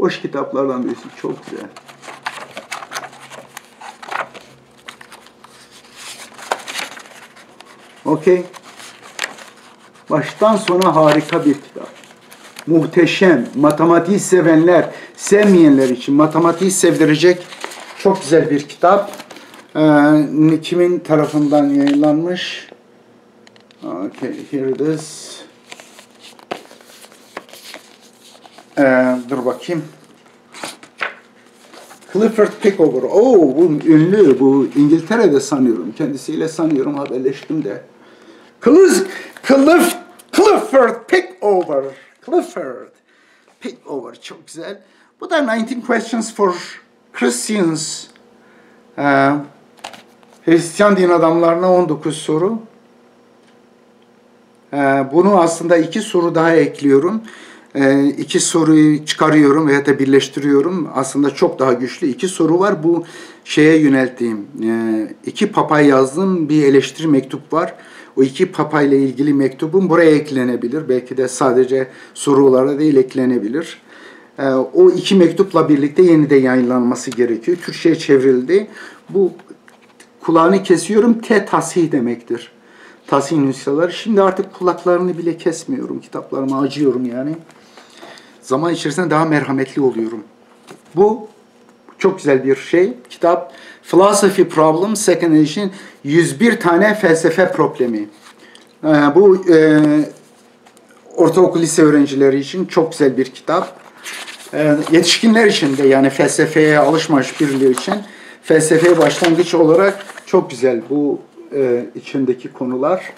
Hoş kitaplardan birisi çok güzel. Okey. Baştan sona harika bir kitap. Muhteşem. Matematiği sevenler, sevmeyenler için matematiği sevdirecek çok güzel bir kitap. Ee, kimin tarafından yayınlanmış? Okay, here it is. Ee, dur bakayım. Clifford Pickover. Oo, bu ünlü. Bu İngiltere'de sanıyorum. Kendisiyle sanıyorum haberleştim de. Cliff, Cliff, Clifford Pickover. Clifford Pickover. Çok güzel. Bu da 19 Questions for Christians. Ee, Hristiyan din adamlarına 19 soru. Ee, bunu aslında iki soru daha ekliyorum. Ee, iki soruyu çıkarıyorum veya da birleştiriyorum. Aslında çok daha güçlü iki soru var. Bu şeye yönelttiğim, e, iki papa yazdığım bir eleştiri mektup var. O iki papa ile ilgili mektubum buraya eklenebilir. Belki de sadece sorulara değil eklenebilir. Ee, o iki mektupla birlikte yeniden yayınlanması gerekiyor. Türkçe'ye çevrildi. Bu kulağını kesiyorum. Te tasih demektir. Tasih nüshaları. Şimdi artık kulaklarını bile kesmiyorum. Kitaplarıma acıyorum yani. Zaman içerisinde daha merhametli oluyorum. Bu çok güzel bir şey. Kitap Philosophy Problem Second Edition 101 tane felsefe problemi. Ee, bu e, ortaokul lise öğrencileri için çok güzel bir kitap. Ee, yetişkinler için de yani felsefeye alışmamış birileri için felsefeye başlangıç olarak çok güzel bu e, içindeki konular.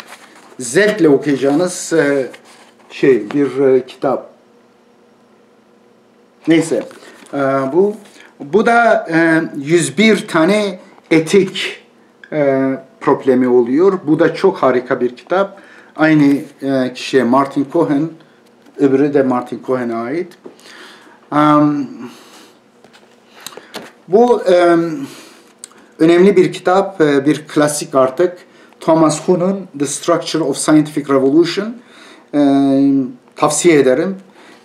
Zevkle okuyacağınız e, şey bir e, kitap. Neyse e, bu bu da e, 101 tane etik e, problemi oluyor. Bu da çok harika bir kitap. Aynı e, kişiye Martin Cohen, öbürü de Martin Cohen'e ait. Um, bu um, önemli bir kitap, e, bir klasik artık. Thomas Kuhn'un The Structure of Scientific Revolution. E, tavsiye ederim.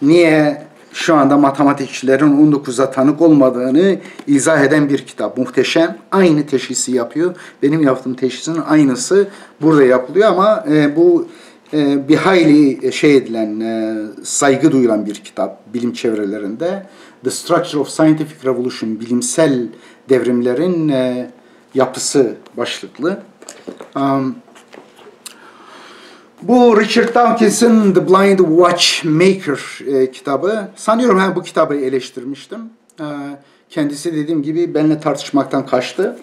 Niye şu anda matematikçilerin 19'a tanık olmadığını izah eden bir kitap. Muhteşem. Aynı teşhisi yapıyor. Benim yaptığım teşhisin aynısı burada yapılıyor ama e, bu e, bir hayli şey edilen, e, saygı duyulan bir kitap bilim çevrelerinde. The Structure of Scientific Revolution, bilimsel devrimlerin e, yapısı başlıklı. Um, bu Richard Dawkins'in The Blind Watchmaker e, kitabı. Sanıyorum ben bu kitabı eleştirmiştim. E, kendisi dediğim gibi benimle tartışmaktan kaçtı.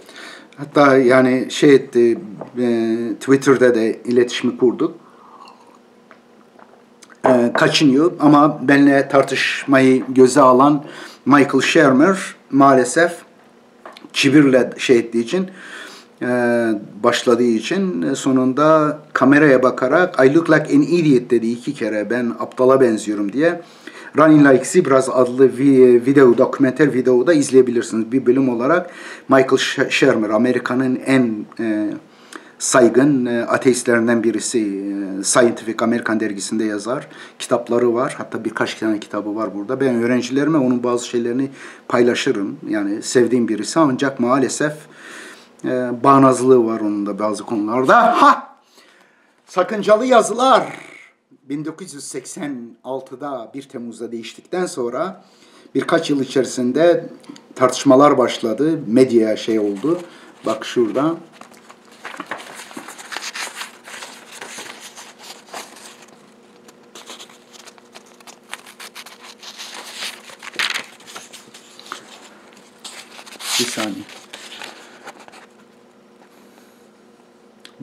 Hatta yani şey etti, e, Twitter'da da iletişimi kurduk. E, kaçınıyor ama benimle tartışmayı göze alan Michael Shermer maalesef kibirle şey ettiği için başladığı için e, sonunda kameraya bakarak I look like an idiot dedi iki kere ben aptala benziyorum diye. Running Like Zebras adlı video, dokumenter videoda izleyebilirsiniz. Bir bölüm olarak Michael Shermer, Amerika'nın en e, saygın e, ateistlerinden birisi. E, Scientific American dergisinde yazar. Kitapları var. Hatta birkaç tane kitabı var burada. Ben öğrencilerime onun bazı şeylerini paylaşırım. Yani sevdiğim birisi ancak maalesef e, bağnazlığı var onun da bazı konularda. Ha! Sakıncalı yazılar. 1986'da 1 Temmuz'da değiştikten sonra birkaç yıl içerisinde tartışmalar başladı. Medyaya şey oldu. Bak şurada. Bir saniye.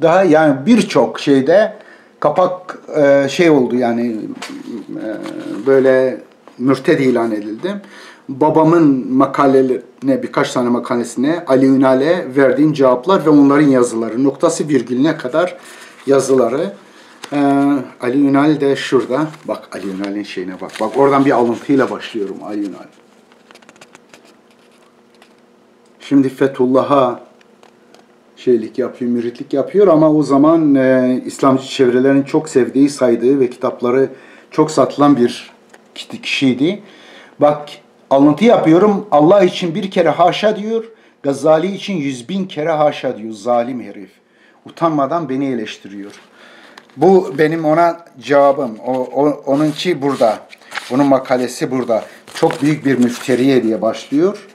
Daha yani birçok şeyde kapak e, şey oldu yani e, böyle mürted ilan edildi. Babamın makalelerine birkaç tane makalesine Ali Ünal'e verdiğim cevaplar ve onların yazıları noktası virgülüne kadar yazıları. Ee, Ali Ünal de şurada. Bak Ali Ünal'in şeyine bak. Bak oradan bir alıntıyla başlıyorum Ali Ünal. Şimdi Fethullah'a şeylik yapıyor, müritlik yapıyor ama o zaman e, İslamcı çevrelerin çok sevdiği, saydığı ve kitapları çok satılan bir kişiydi. Bak alıntı yapıyorum. Allah için bir kere haşa diyor. Gazali için yüz bin kere haşa diyor. Zalim herif. Utanmadan beni eleştiriyor. Bu benim ona cevabım. O, o, onunki burada. Onun makalesi burada. Çok büyük bir müfteriye diye başlıyor.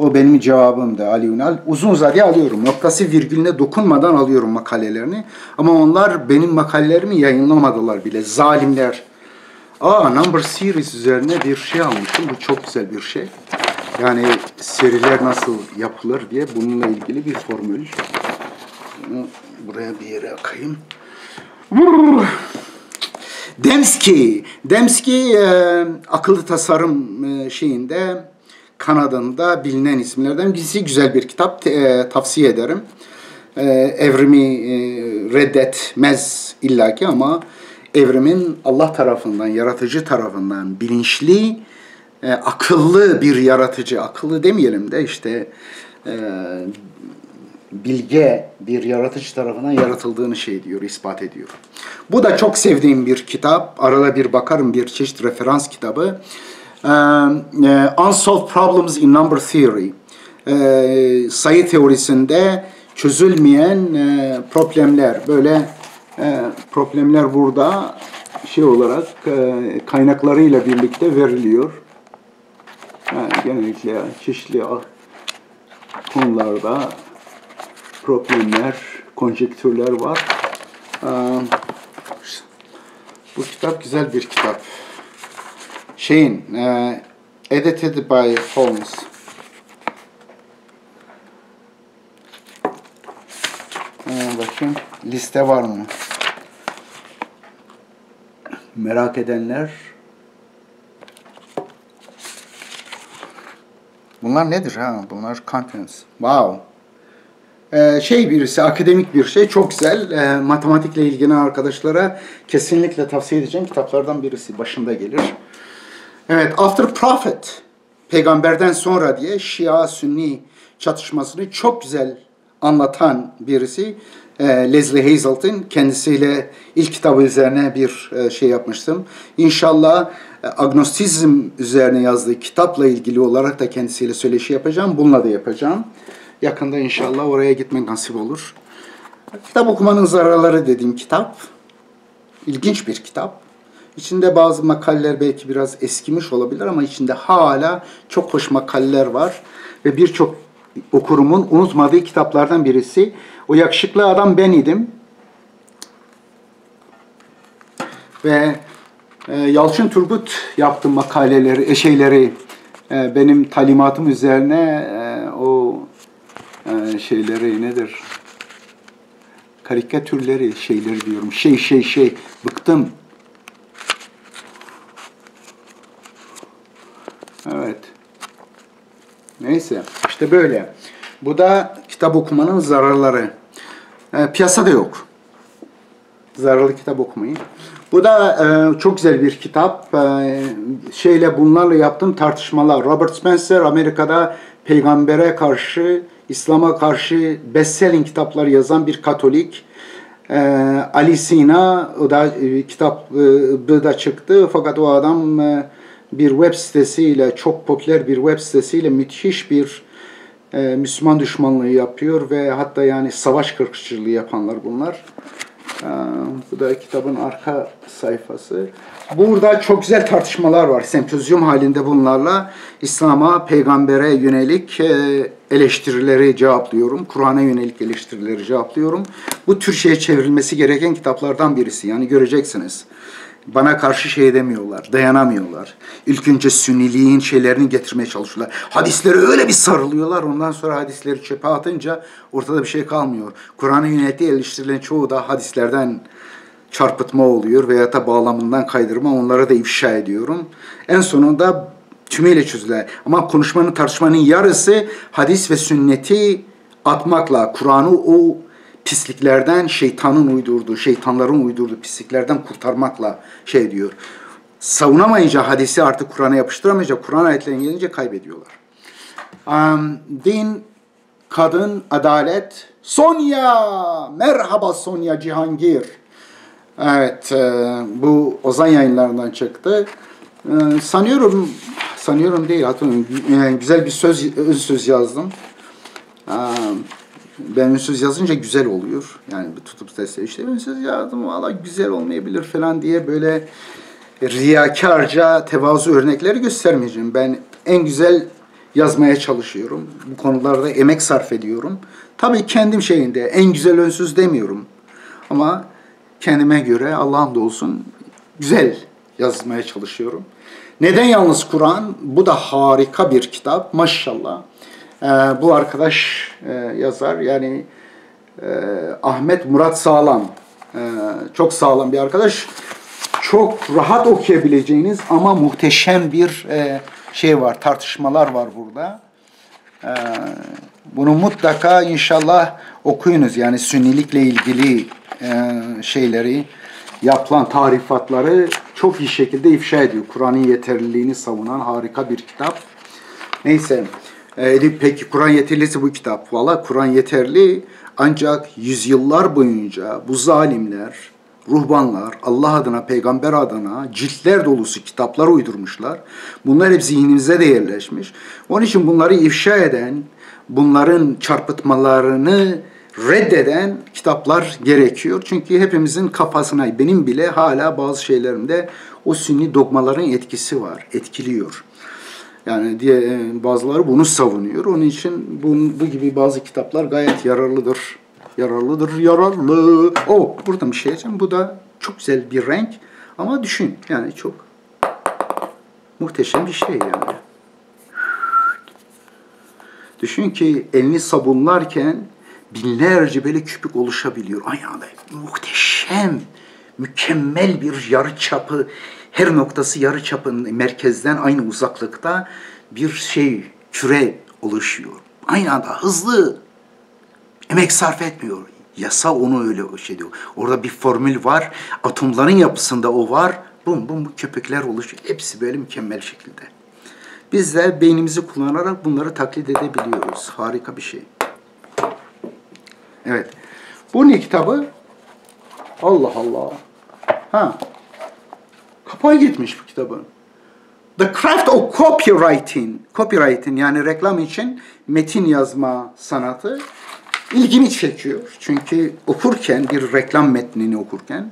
O benim cevabımdı Ali Ünal. Uzun uzadıya alıyorum. Noktası virgülüne dokunmadan alıyorum makalelerini. Ama onlar benim makalelerimi yayınlamadılar bile. Zalimler. Aa Number Series üzerine bir şey almışım. Bu çok güzel bir şey. Yani seriler nasıl yapılır diye bununla ilgili bir formül. Bunu buraya bir yere akayım. Demski. Demski e, akıllı tasarım e, şeyinde Kanada'da bilinen isimlerden birisi. Güzel bir kitap. E, tavsiye ederim. E, evrimi e, reddetmez illaki ama evrimin Allah tarafından, yaratıcı tarafından bilinçli, e, akıllı bir yaratıcı, akıllı demeyelim de işte e, bilge bir yaratıcı tarafından yaratıldığını şey diyor, ispat ediyor. Bu da çok sevdiğim bir kitap. Arada bir bakarım bir çeşit referans kitabı. E, e, Unsolved Problems in Number Theory. E, sayı teorisinde çözülmeyen e, problemler böyle problemler burada şey olarak e, kaynaklarıyla birlikte veriliyor. Genellikle çeşitli konularda problemler, konjektürler var. E, bu kitap güzel bir kitap. Şeyin, e, edited by Holmes. E, bakayım, liste var mı? merak edenler Bunlar nedir ha? Bunlar contents. Wow. Ee, şey birisi, akademik bir şey. Çok güzel. Ee, matematikle ilgilenen arkadaşlara kesinlikle tavsiye edeceğim kitaplardan birisi. Başında gelir. Evet, After Prophet. Peygamberden sonra diye Şia-Sünni çatışmasını çok güzel anlatan birisi. E, Leslie Hazelton kendisiyle ilk kitabı üzerine bir e, şey yapmıştım. İnşallah e, agnostizm üzerine yazdığı kitapla ilgili olarak da kendisiyle söyleşi yapacağım. Bununla da yapacağım. Yakında inşallah oraya gitmek nasip olur. Kitap okumanın zararları dediğim kitap. İlginç bir kitap. İçinde bazı makaleler belki biraz eskimiş olabilir ama içinde hala çok hoş makaleler var. Ve birçok okurumun unutmadığı kitaplardan birisi. O yakışıklı adam ben idim. Ve e, Yalçın Turgut yaptım makaleleri, şeyleri e, benim talimatım üzerine e, o e, şeyleri nedir? Karikatürleri, şeyleri diyorum. Şey şey şey bıktım. Evet. Neyse işte böyle. Bu da kitap okumanın zararları. E, piyasada yok. Zararlı kitap okumayın. Bu da e, çok güzel bir kitap. E, şeyle bunlarla yaptığım tartışmalar. Robert Spencer Amerika'da peygambere karşı, İslam'a karşı bestselling kitaplar yazan bir Katolik. E, Ali Sina o da e, kitap e, da çıktı fakat o adam e, bir web sitesiyle çok popüler bir web sitesiyle müthiş bir e, Müslüman düşmanlığı yapıyor ve hatta yani savaş kırkçılığı yapanlar bunlar. Ee, Bu da kitabın arka sayfası. Burada çok güzel tartışmalar var. Sempozyum halinde bunlarla İslam'a, peygambere yönelik e, eleştirileri cevaplıyorum. Kur'an'a yönelik eleştirileri cevaplıyorum. Bu Türkçe'ye çevrilmesi gereken kitaplardan birisi. Yani göreceksiniz. Bana karşı şey demiyorlar, dayanamıyorlar. İlk önce sünniliğin şeylerini getirmeye çalışıyorlar. Hadislere öyle bir sarılıyorlar, ondan sonra hadisleri çöpe atınca ortada bir şey kalmıyor. Kur'an'a yönelik eleştirilen çoğu da hadislerden çarpıtma oluyor veya da bağlamından kaydırma onlara da ifşa ediyorum. En sonunda tümüyle çözüler. Ama konuşmanın tartışmanın yarısı hadis ve sünneti atmakla Kur'an'ı o pisliklerden şeytanın uydurduğu, şeytanların uydurduğu pisliklerden kurtarmakla şey diyor. Savunamayınca hadisi artık Kur'an'a yapıştıramayınca Kur'an ayetlerine gelince kaybediyorlar. Um, din, kadın, adalet. Sonya! Merhaba Sonya Cihangir. Evet, e, bu Ozan yayınlarından çıktı. E, sanıyorum, sanıyorum değil, hatırlıyorum. E, güzel bir söz, öz söz yazdım. Ben söz yazınca güzel oluyor. Yani tutup da işte ben söz yazdım valla güzel olmayabilir falan diye böyle riyakarca tevazu örnekleri göstermeyeceğim. Ben en güzel yazmaya çalışıyorum. Bu konularda emek sarf ediyorum. Tabii kendim şeyinde en güzel önsüz demiyorum. Ama kendime göre Allah'ım da olsun güzel yazmaya çalışıyorum. Neden yalnız Kur'an? Bu da harika bir kitap maşallah. Ee, bu arkadaş e, yazar yani e, Ahmet Murat Sağlam. Ee, çok sağlam bir arkadaş. Çok rahat okuyabileceğiniz ama muhteşem bir e, şey var, tartışmalar var burada. Ee, bunu mutlaka inşallah okuyunuz. Yani sünnilikle ilgili e, şeyleri, yapılan tarifatları çok iyi şekilde ifşa ediyor. Kur'an'ın yeterliliğini savunan harika bir kitap. Neyse, e, peki Kur'an yeterlisi bu kitap. Valla Kur'an yeterli ancak yüzyıllar boyunca bu zalimler, ruhbanlar Allah adına, peygamber adına ciltler dolusu kitaplar uydurmuşlar. Bunlar hep zihnimize de yerleşmiş. Onun için bunları ifşa eden, bunların çarpıtmalarını reddeden kitaplar gerekiyor. Çünkü hepimizin kafasına, benim bile hala bazı şeylerimde o sünni dogmaların etkisi var, etkiliyor. Yani diye e, bazıları bunu savunuyor. Onun için bu, bu gibi bazı kitaplar gayet yararlıdır. Yararlıdır, yararlı. O burada bir şey diyeceğim. Bu da çok güzel bir renk. Ama düşün yani çok muhteşem bir şey yani. Düşün ki elini sabunlarken binlerce böyle küpük oluşabiliyor. Ayağında muhteşem, mükemmel bir yarı çapı, her noktası yarı çapın merkezden aynı uzaklıkta bir şey, küre oluşuyor. Aynı anda hızlı, emek sarf etmiyor. Yasa onu öyle şey diyor. Orada bir formül var, atomların yapısında o var. Bum bum bu köpükler oluşuyor. Hepsi böyle mükemmel şekilde. Biz de beynimizi kullanarak bunları taklit edebiliyoruz. Harika bir şey. Evet. Bu ne kitabı? Allah Allah. Ha. Kapağı gitmiş bu kitabın. The Craft of Copywriting. Copywriting yani reklam için metin yazma sanatı ilgimi çekiyor. Çünkü okurken bir reklam metnini okurken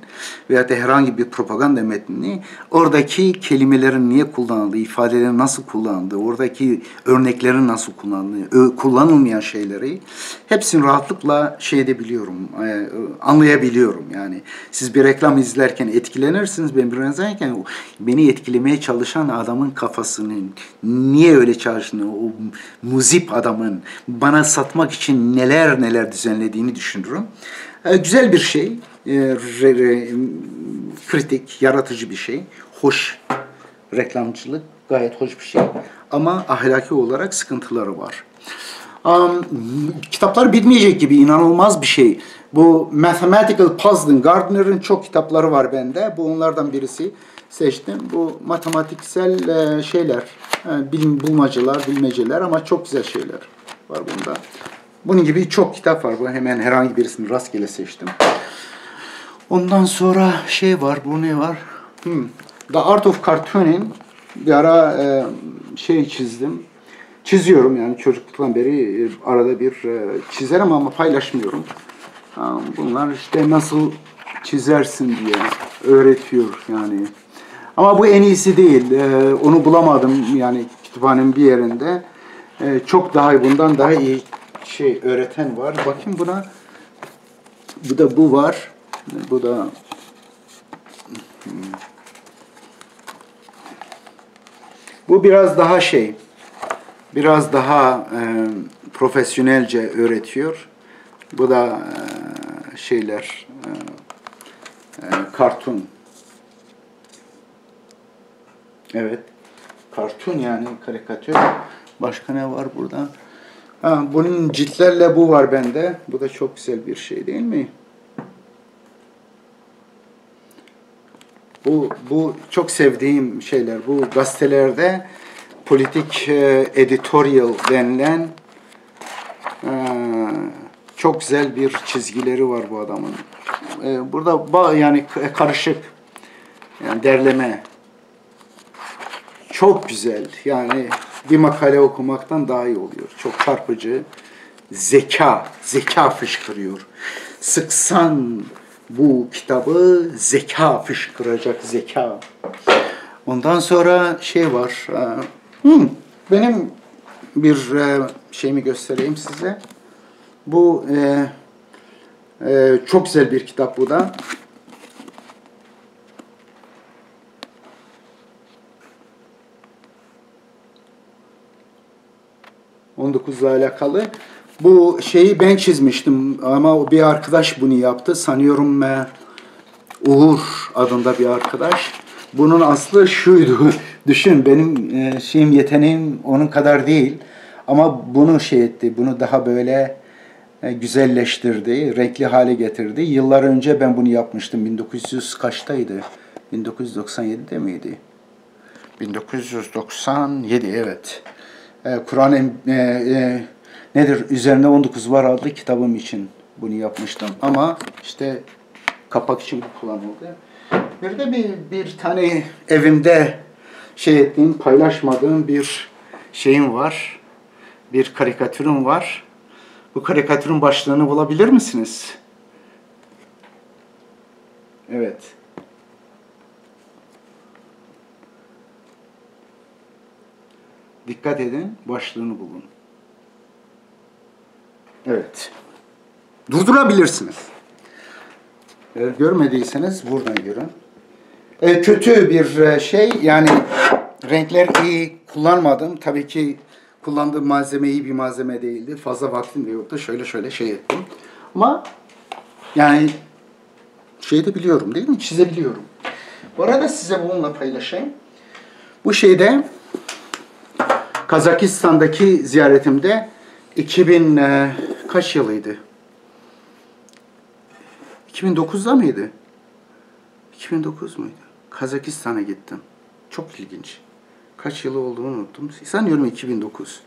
veya da herhangi bir propaganda metnini oradaki kelimelerin niye kullanıldığı, ifadelerin nasıl kullanıldığı, oradaki örneklerin nasıl kullanıldığı, kullanılmayan şeyleri hepsini rahatlıkla şey edebiliyorum, e, anlayabiliyorum. Yani siz bir reklam izlerken etkilenirsiniz. Ben bir izlerken beni etkilemeye çalışan adamın kafasının niye öyle çalıştığını, o muzip adamın bana satmak için neler neler düzenlediğini düşünürüm. E, güzel bir şey, e, kritik, yaratıcı bir şey, hoş reklamcılık gayet hoş bir şey ama ahlaki olarak sıkıntıları var. Um, kitaplar bitmeyecek gibi inanılmaz bir şey. Bu Mathematical Puzzling, Gardner'ın çok kitapları var bende. Bu onlardan birisi seçtim. Bu matematiksel e, şeyler, e, bilim bulmacalar, bilmeceler ama çok güzel şeyler var bunda. Bunun gibi çok kitap var. Bu hemen herhangi birisini rastgele seçtim. Ondan sonra şey var, bu ne var? Hmm. The Art of Cartooning. Bir ara e, şey çizdim. Çiziyorum yani çocukluktan beri e, arada bir e, çizerim ama paylaşmıyorum. Bunlar işte nasıl çizersin diye öğretiyor yani. Ama bu en iyisi değil. Ee, onu bulamadım yani kütüphanenin bir yerinde. Ee, çok daha bundan daha iyi şey öğreten var. Bakın buna. Bu da bu var. Bu da bu biraz daha şey biraz daha e, profesyonelce öğretiyor. Bu da e, şeyler e, e, kartun. Evet. Kartun yani karikatür. Başka ne var burada? Ha, bunun ciltlerle bu var bende. Bu da çok güzel bir şey değil mi? Bu, bu çok sevdiğim şeyler. Bu gazetelerde politik e, editorial denilen e, çok güzel bir çizgileri var bu adamın. E, burada ba, yani karışık yani derleme çok güzel. Yani bir makale okumaktan daha iyi oluyor. Çok çarpıcı. Zeka, zeka fışkırıyor. Sıksan bu kitabı zeka fışkıracak zeka. Ondan sonra şey var. Hmm, benim bir e, şeyimi göstereyim size. Bu e, e, çok güzel bir kitap bu da. 19 ile alakalı. Bu şeyi ben çizmiştim ama bir arkadaş bunu yaptı. Sanıyorum Uğur adında bir arkadaş. Bunun aslı şuydu. Düşün benim e, şeyim yeteneğim onun kadar değil. Ama bunu şey etti. Bunu daha böyle e, güzelleştirdi, renkli hale getirdi. Yıllar önce ben bunu yapmıştım. 1900 kaçtaydı? 1997'de miydi? 1997 evet e, Kur'an e, e, nedir üzerine 19 var adlı kitabım için bunu yapmıştım. Ama işte kapak için kullanıldı. Bir de bir, bir tane evimde şey ettiğim, paylaşmadığım bir şeyim var. Bir karikatürüm var. Bu karikatürün başlığını bulabilir misiniz? Evet. Dikkat edin, başlığını bulun. Evet. Durdurabilirsiniz. Eğer görmediyseniz buradan görün. E, kötü bir e, şey yani renkler iyi kullanmadım. Tabii ki kullandığım malzeme iyi bir malzeme değildi. Fazla vaktim de yoktu. Şöyle şöyle şey ettim. Ama yani şeyi de biliyorum değil mi? Çizebiliyorum. Bu arada size bununla paylaşayım. Bu şeyde Kazakistan'daki ziyaretimde 2000 e, kaç yılıydı? 2009'da mıydı? 2009 muydu? Kazakistan'a gittim. Çok ilginç. Kaç yılı olduğunu unuttum. Sanıyorum 2009.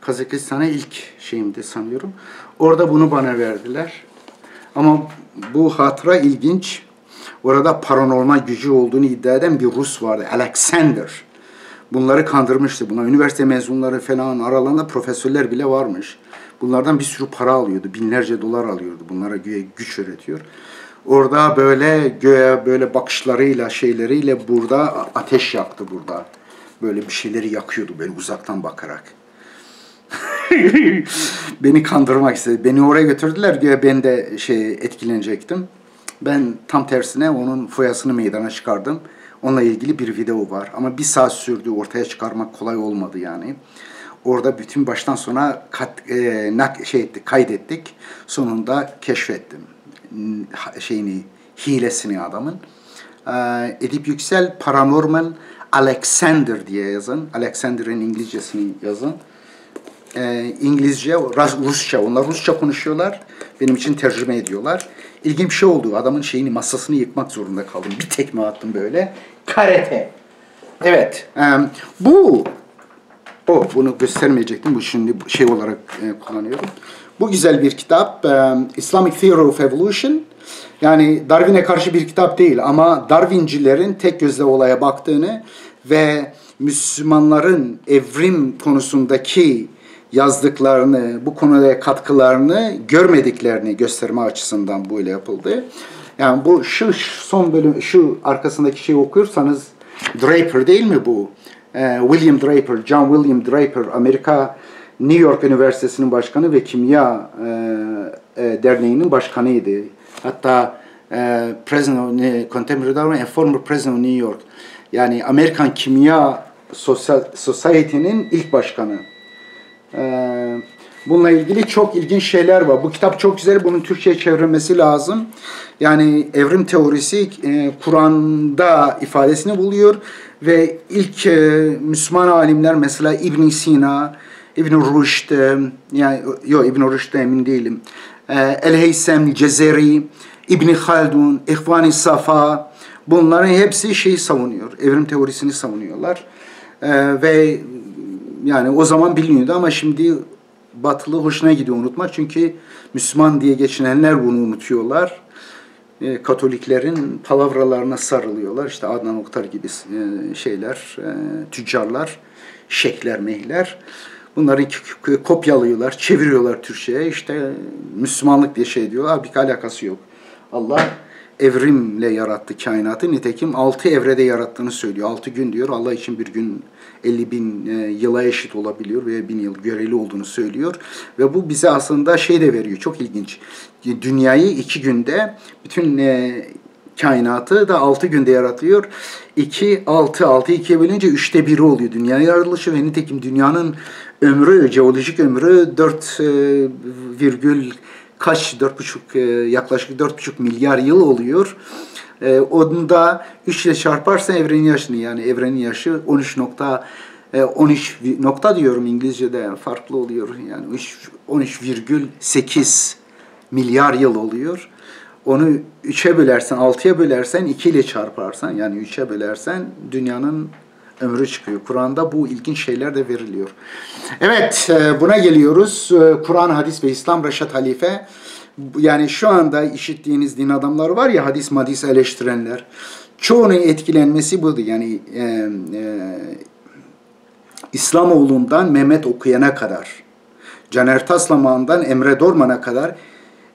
Kazakistan'a ilk şeyimdi sanıyorum. Orada bunu bana verdiler. Ama bu hatıra ilginç. Orada paranormal gücü olduğunu iddia eden bir Rus vardı. Alexander. Bunları kandırmıştı. Buna üniversite mezunları falan aralarında profesörler bile varmış. Bunlardan bir sürü para alıyordu. Binlerce dolar alıyordu. Bunlara güya güç üretiyor. Orada böyle göğe böyle bakışlarıyla şeyleriyle burada ateş yaktı burada. Böyle bir şeyleri yakıyordu böyle uzaktan bakarak. Beni kandırmak istedi. Beni oraya götürdüler güya ben de şey etkilenecektim. Ben tam tersine onun foyasını meydana çıkardım. Onunla ilgili bir video var. Ama bir saat sürdü. Ortaya çıkarmak kolay olmadı yani. Orada bütün baştan sona kat, e, nak, şey ettik, kaydettik. Sonunda keşfettim. Şeyini, hilesini adamın. E, Edip Yüksel Paranormal Alexander diye yazın. Alexander'ın İngilizcesini yazın. E, İngilizce, Rusça. Onlar Rusça konuşuyorlar. Benim için tercüme ediyorlar. İlginç bir şey oldu. Adamın şeyini masasını yıkmak zorunda kaldım. Bir tekme attım böyle. Karate. Evet. Bu o bunu göstermeyecektim. Bu şimdi şey olarak e, kullanıyorum. Bu güzel bir kitap. Islamic Theory of Evolution. Yani Darwin'e karşı bir kitap değil ama Darwincilerin tek gözle olaya baktığını ve Müslümanların evrim konusundaki yazdıklarını, bu konuda katkılarını görmediklerini gösterme açısından böyle yapıldı. Yani bu şu son bölüm, şu arkasındaki şeyi okursanız Draper değil mi bu? Ee, William Draper, John William Draper, Amerika New York Üniversitesi'nin başkanı ve Kimya e, e, Derneği'nin başkanıydı. Hatta e, President of Contemporary and former President of New York. Yani Amerikan Kimya Society'nin ilk başkanı. Ee, bununla ilgili çok ilginç şeyler var. Bu kitap çok güzel. Bunun Türkçe'ye çevrilmesi lazım. Yani evrim teorisi e, Kur'an'da ifadesini buluyor ve ilk e, Müslüman alimler mesela İbn Sina, İbn Rushd, e, yani yok İbn Rushd emin değilim. El Heysem Cezeri, İbn Haldun, İhvan-ı Safa bunların hepsi şeyi savunuyor. Evrim teorisini savunuyorlar. ve yani o zaman biliniyordu ama şimdi batılı hoşuna gidiyor unutmak. Çünkü Müslüman diye geçinenler bunu unutuyorlar. E, Katoliklerin palavralarına sarılıyorlar. İşte Adnan Oktar gibi e, şeyler, e, tüccarlar, şekler, mehler. Bunları kopyalıyorlar, çeviriyorlar Türkçe'ye. İşte Müslümanlık diye şey diyor. Abi alakası yok. Allah evrimle yarattı kainatı. Nitekim altı evrede yarattığını söylüyor. Altı gün diyor. Allah için bir gün 50 bin e, yıla eşit olabiliyor veya bin yıl göreli olduğunu söylüyor. Ve bu bize aslında şey de veriyor. Çok ilginç. Dünyayı iki günde bütün e, kainatı da altı günde yaratıyor. 2, 6, 6 ikiye bölünce üçte biri oluyor dünya yaratılışı ve nitekim dünyanın ömrü, jeolojik ömrü 4 e, virgül kaç, dört buçuk, e, yaklaşık dört buçuk milyar yıl oluyor. E, onu da 3 ile çarparsan evrenin yaşını yani evrenin yaşı 13 nokta 13 e, nokta diyorum İngilizce'de farklı oluyor. Yani 13,8 milyar yıl oluyor. Onu 3'e bölersen, 6'ya bölersen, 2 ile çarparsan yani 3'e bölersen dünyanın ömrü çıkıyor. Kur'an'da bu ilginç şeyler de veriliyor. Evet, e, buna geliyoruz. E, Kur'an, hadis ve İslam Reşat Halife. Yani şu anda işittiğiniz din adamları var ya hadis madis eleştirenler. Çoğunun etkilenmesi budur. Yani e, e, İslamoğlu'ndan Mehmet Okuyan'a kadar, Caner Taslaman'dan Emre Dorman'a kadar,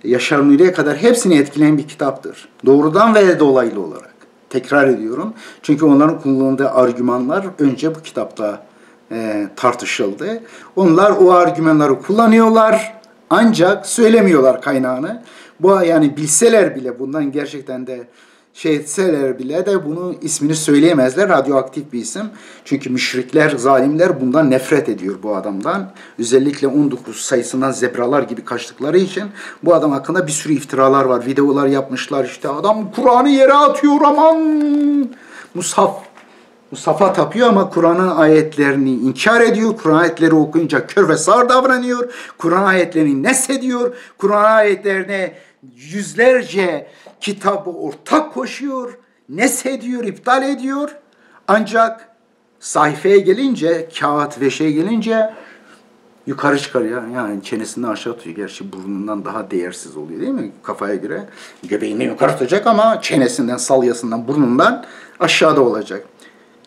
Yaşar Nuri'ye kadar hepsini etkileyen bir kitaptır. Doğrudan ve dolaylı olarak. Tekrar ediyorum. Çünkü onların kullandığı argümanlar önce bu kitapta e, tartışıldı. Onlar o argümanları kullanıyorlar ancak söylemiyorlar kaynağını. Bu yani bilseler bile bundan gerçekten de şey etseler bile de bunu ismini söyleyemezler. Radyoaktif bir isim. Çünkü müşrikler, zalimler bundan nefret ediyor bu adamdan. Özellikle 19 sayısından zebralar gibi kaçtıkları için bu adam hakkında bir sürü iftiralar var. Videolar yapmışlar işte adam Kur'an'ı yere atıyor aman. Mushaf Mustafa tapıyor ama Kur'an'ın ayetlerini inkar ediyor. Kur'an ayetleri okuyunca kör ve sağır davranıyor. Kur'an ayetlerini nesediyor. Kur'an ayetlerine yüzlerce kitabı ortak koşuyor, nesediyor, iptal ediyor. Ancak sayfaya gelince, kağıt ve şey gelince yukarı çıkarıyor. Yani çenesini aşağı atıyor. Gerçi burnundan daha değersiz oluyor değil mi? Kafaya göre. Göbeğini yukarı tutacak ama çenesinden, salyasından, burnundan aşağıda olacak.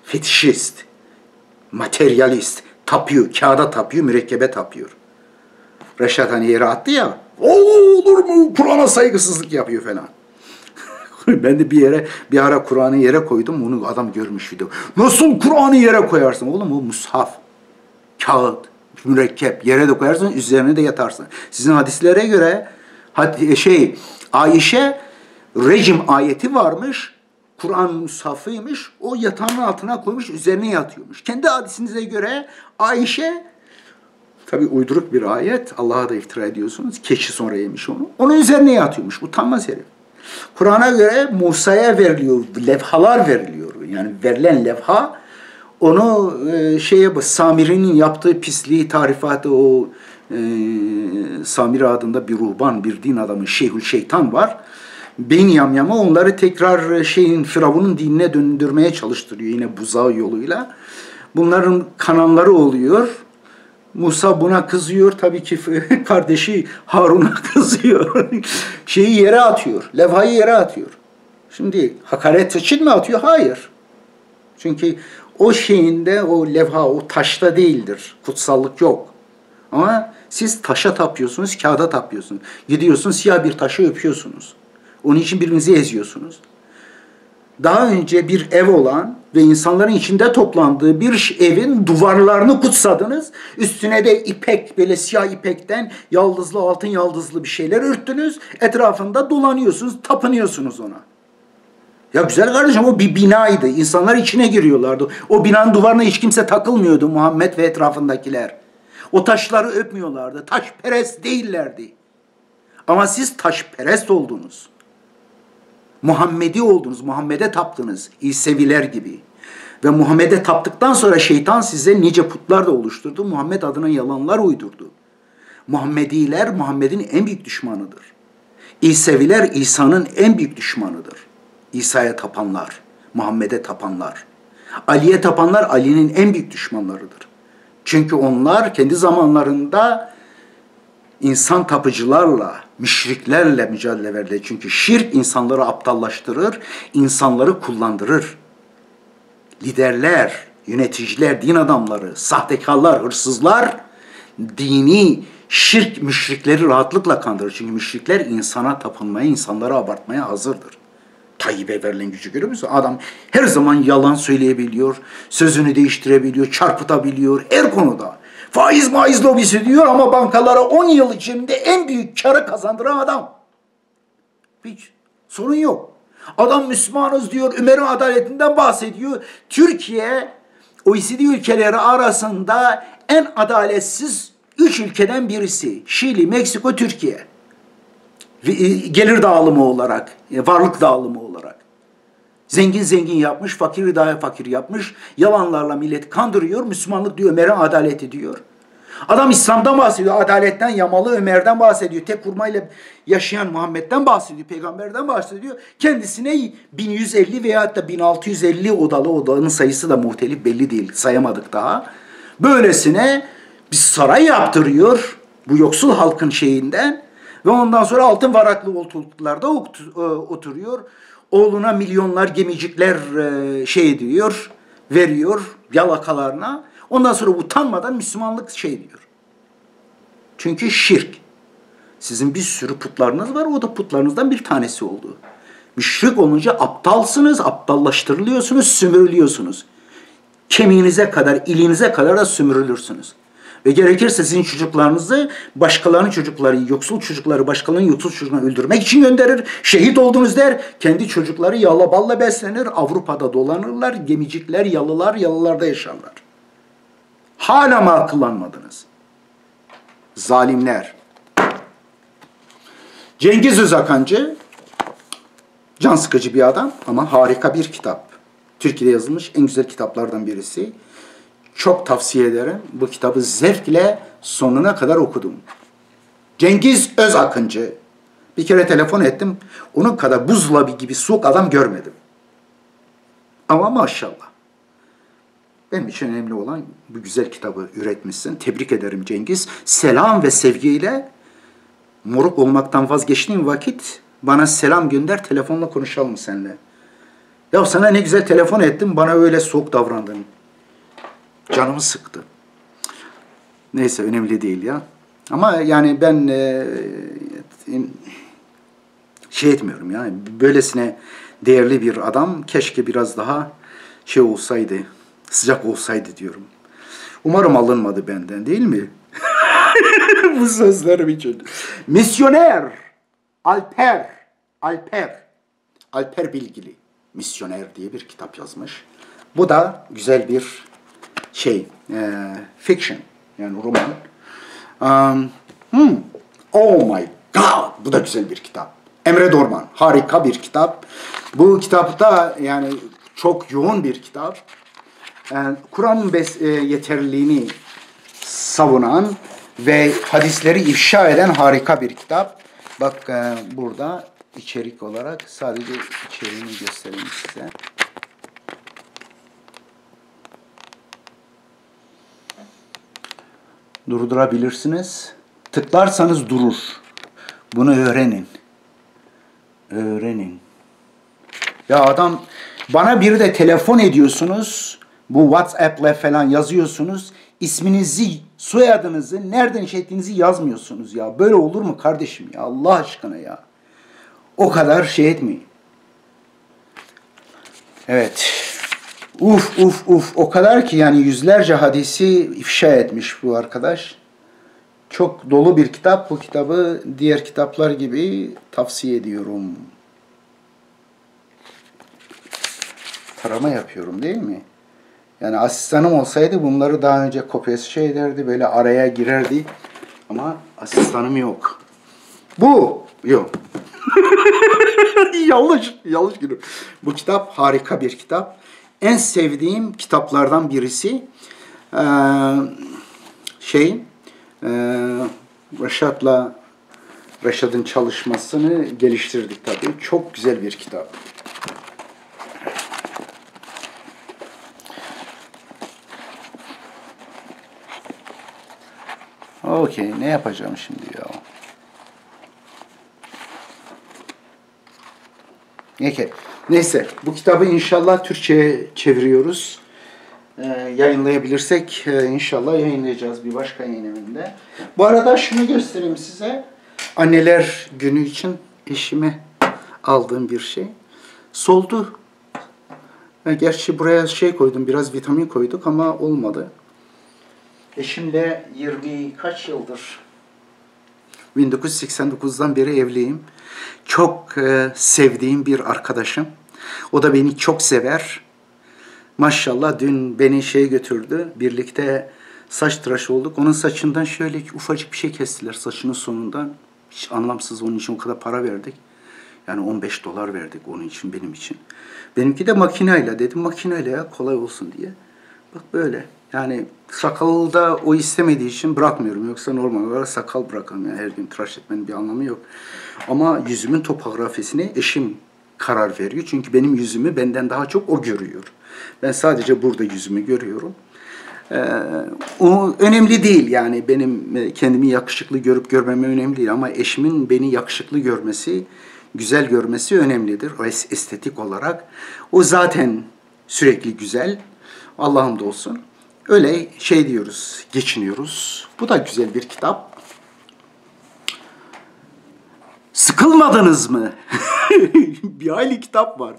Fetişist, materyalist, tapıyor, kağıda tapıyor, mürekkebe tapıyor. Reşat hani yere attı ya, o olur mu Kur'an'a saygısızlık yapıyor falan. ben de bir yere bir ara Kur'an'ı yere koydum. Onu adam görmüş video. Nasıl Kur'an'ı yere koyarsın? Oğlum o mushaf, kağıt, mürekkep yere de koyarsın, üzerine de yatarsın. Sizin hadislere göre şey Ayşe rejim ayeti varmış. Kur'an mushafıymış. O yatağının altına koymuş, üzerine yatıyormuş. Kendi hadisinize göre Ayşe Tabi uyduruk bir ayet. Allah'a da iftira ediyorsunuz. Keçi sonra yemiş onu. Onun üzerine yatıyormuş. Utanmaz herif. Kur'an'a göre Musa'ya veriliyor, levhalar veriliyor. Yani verilen levha onu e, şeye Samiri'nin yaptığı pisliği tarifatı o e, Samiri adında bir ruhban, bir din adamı, şeyhül şeytan var. Beyin yamyama onları tekrar şeyin Firavun'un dinine döndürmeye çalıştırıyor yine buzağı yoluyla. Bunların kanalları oluyor. Musa buna kızıyor. Tabii ki kardeşi Harun'a kızıyor. Şeyi yere atıyor. Levhayı yere atıyor. Şimdi hakaret için mi atıyor? Hayır. Çünkü o şeyinde o levha o taşta değildir. Kutsallık yok. Ama siz taşa tapıyorsunuz, kağıda tapıyorsunuz. Gidiyorsunuz siyah bir taşı öpüyorsunuz. Onun için birbirinizi eziyorsunuz. Daha önce bir ev olan ve insanların içinde toplandığı bir evin duvarlarını kutsadınız. Üstüne de ipek, böyle siyah ipekten yaldızlı, altın yaldızlı bir şeyler örttünüz. Etrafında dolanıyorsunuz, tapınıyorsunuz ona. Ya güzel kardeşim o bir binaydı. İnsanlar içine giriyorlardı. O binanın duvarına hiç kimse takılmıyordu Muhammed ve etrafındakiler. O taşları öpmüyorlardı. Taşperest değillerdi. Ama siz taşperest oldunuz. Muhammedi oldunuz. Muhammed'e taptınız. İseviler gibi. Ve Muhammed'e taptıktan sonra şeytan size nice putlar da oluşturdu. Muhammed adına yalanlar uydurdu. Muhammediler Muhammed'in en büyük düşmanıdır. İseviler İsa'nın en büyük düşmanıdır. İsa'ya tapanlar, Muhammed'e tapanlar. Ali'ye tapanlar Ali'nin en büyük düşmanlarıdır. Çünkü onlar kendi zamanlarında insan tapıcılarla, müşriklerle mücadele verdiler. Çünkü şirk insanları aptallaştırır, insanları kullandırır. Liderler, yöneticiler, din adamları, sahtekarlar, hırsızlar dini şirk müşrikleri rahatlıkla kandırır. Çünkü müşrikler insana tapınmaya, insanları abartmaya hazırdır. Tayyip'e verilen gücü görüyor musun? Adam her zaman yalan söyleyebiliyor, sözünü değiştirebiliyor, çarpıtabiliyor her konuda. Faiz maiz lobisi diyor ama bankalara 10 yıl içinde en büyük karı kazandıran adam. Hiç sorun yok. Adam Müslümanız diyor, Ömer'in adaletinden bahsediyor. Türkiye OECD ülkeleri arasında en adaletsiz üç ülkeden birisi. Şili, Meksiko, Türkiye. E, gelir dağılımı olarak, e, varlık dağılımı olarak. Zengin zengin yapmış, fakiri daha fakir yapmış. Yalanlarla milleti kandırıyor. Müslümanlık diyor, Ömer'in adaleti diyor. Adam İslam'dan bahsediyor, adaletten, yamalı Ömer'den bahsediyor. Tek kurmayla yaşayan Muhammed'den bahsediyor, peygamberden bahsediyor. Kendisine 1150 veya da 1650 odalı odanın sayısı da muhtelif belli değil. Sayamadık daha. Böylesine bir saray yaptırıyor bu yoksul halkın şeyinden ve ondan sonra altın varaklı koltuklarda e, oturuyor. Oğluna milyonlar gemicikler e, şey diyor, veriyor yalakalarına. Ondan sonra utanmadan Müslümanlık şey diyor. Çünkü şirk. Sizin bir sürü putlarınız var. O da putlarınızdan bir tanesi oldu. Müşrik olunca aptalsınız, aptallaştırılıyorsunuz, sümürülüyorsunuz. Kemiğinize kadar, ilinize kadar da sümürülürsünüz. Ve gerekirse sizin çocuklarınızı başkalarının çocukları, yoksul çocukları başkalarının yoksul çocuklarını öldürmek için gönderir. Şehit oldunuz der. Kendi çocukları yalla balla beslenir. Avrupa'da dolanırlar. Gemicikler, yalılar, yalılarda yaşarlar. Hala mı akıllanmadınız? Zalimler. Cengiz Özakancı can sıkıcı bir adam ama harika bir kitap. Türkiye'de yazılmış en güzel kitaplardan birisi. Çok tavsiye ederim. Bu kitabı zevkle sonuna kadar okudum. Cengiz Özakıncı. Bir kere telefon ettim. Onun kadar buzdolabı gibi soğuk adam görmedim. Ama maşallah. Benim için önemli olan bu güzel kitabı üretmişsin. Tebrik ederim Cengiz. Selam ve sevgiyle moruk olmaktan vazgeçtiğin vakit bana selam gönder, telefonla konuşalım seninle. Ya sana ne güzel telefon ettim, bana öyle soğuk davrandın. Canımı sıktı. Neyse önemli değil ya. Ama yani ben e, şey etmiyorum yani böylesine değerli bir adam keşke biraz daha şey olsaydı, sıcak olsaydı diyorum. Umarım alınmadı benden değil mi? Bu sözlerim için. Misyoner Alper Alper Alper Bilgili Misyoner diye bir kitap yazmış. Bu da güzel bir şey, e, fiction yani roman. Um, hmm, oh my god, bu da güzel bir kitap. Emre Dorman, harika bir kitap. Bu kitapta yani çok yoğun bir kitap. Yani Kur'an'ın e, yeterliliğini savunan ve hadisleri ifşa eden harika bir kitap. Bak e, burada içerik olarak sadece içeriğini göstereyim size. Durdurabilirsiniz. Tıklarsanız durur. Bunu öğrenin. Öğrenin. Ya adam bana bir de telefon ediyorsunuz. Bu WhatsApp'la falan yazıyorsunuz. İsminizi, soyadınızı, nereden şey ettiğinizi yazmıyorsunuz ya. Böyle olur mu kardeşim ya Allah aşkına ya. o kadar şey etmeyin. Evet. Uf uf uf o kadar ki yani yüzlerce hadisi ifşa etmiş bu arkadaş. Çok dolu bir kitap. Bu kitabı diğer kitaplar gibi tavsiye ediyorum. Tarama yapıyorum değil mi? Yani asistanım olsaydı bunları daha önce kopyası şey ederdi, böyle araya girerdi. Ama asistanım yok. Bu yok. yanlış, yanlış giriyor. Bu kitap harika bir kitap. En sevdiğim kitaplardan birisi. Ee, şey, e, Reşat'la Reşat'ın çalışmasını geliştirdik tabii. Çok güzel bir kitap. Okey, ne yapacağım şimdi ya? Peki. Neyse, bu kitabı inşallah Türkçe'ye çeviriyoruz. Ee, yayınlayabilirsek e, inşallah yayınlayacağız bir başka yayın evinde. Bu arada şunu göstereyim size. Anneler günü için eşime aldığım bir şey. Soldu. Gerçi buraya şey koydum, biraz vitamin koyduk ama olmadı. Eşimle 20 kaç yıldır 1989'dan beri evliyim. Çok e, sevdiğim bir arkadaşım. O da beni çok sever. Maşallah dün beni şey götürdü. Birlikte saç tıraşı olduk. Onun saçından şöyle ufacık bir şey kestiler saçının sonundan. Hiç anlamsız onun için o kadar para verdik. Yani 15 dolar verdik onun için benim için. Benimki de makineyle dedim makineyle ya kolay olsun diye. Bak böyle. Yani sakalı da o istemediği için bırakmıyorum. Yoksa normal olarak sakal bırakalım. Yani her gün tıraş etmenin bir anlamı yok. Ama yüzümün topografisini eşim karar veriyor. Çünkü benim yüzümü benden daha çok o görüyor. Ben sadece burada yüzümü görüyorum. Ee, o önemli değil yani benim e, kendimi yakışıklı görüp görmeme önemli değil ama eşimin beni yakışıklı görmesi, güzel görmesi önemlidir. O estetik olarak. O zaten sürekli güzel. Allah'ım da olsun. Öyle şey diyoruz, geçiniyoruz. Bu da güzel bir kitap. Sıkılmadınız mı? bir hayli kitap var.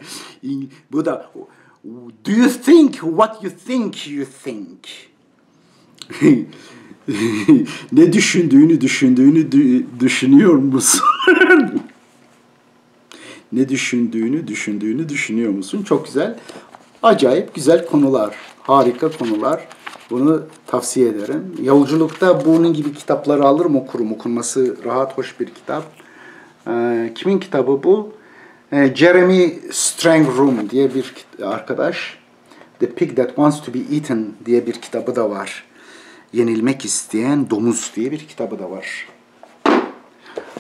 Bu da Do you think what you think you think? ne düşündüğünü düşündüğünü düşünüyor musun? ne düşündüğünü düşündüğünü düşünüyor musun? Çok güzel. Acayip güzel konular. Harika konular. Bunu tavsiye ederim. Yolculukta bunun gibi kitapları alırım okurum. Okunması rahat, hoş bir kitap. Ee, kimin kitabı bu? Ee, Jeremy Strangrum diye bir arkadaş. The Pig That Wants to Be Eaten diye bir kitabı da var. Yenilmek isteyen domuz diye bir kitabı da var.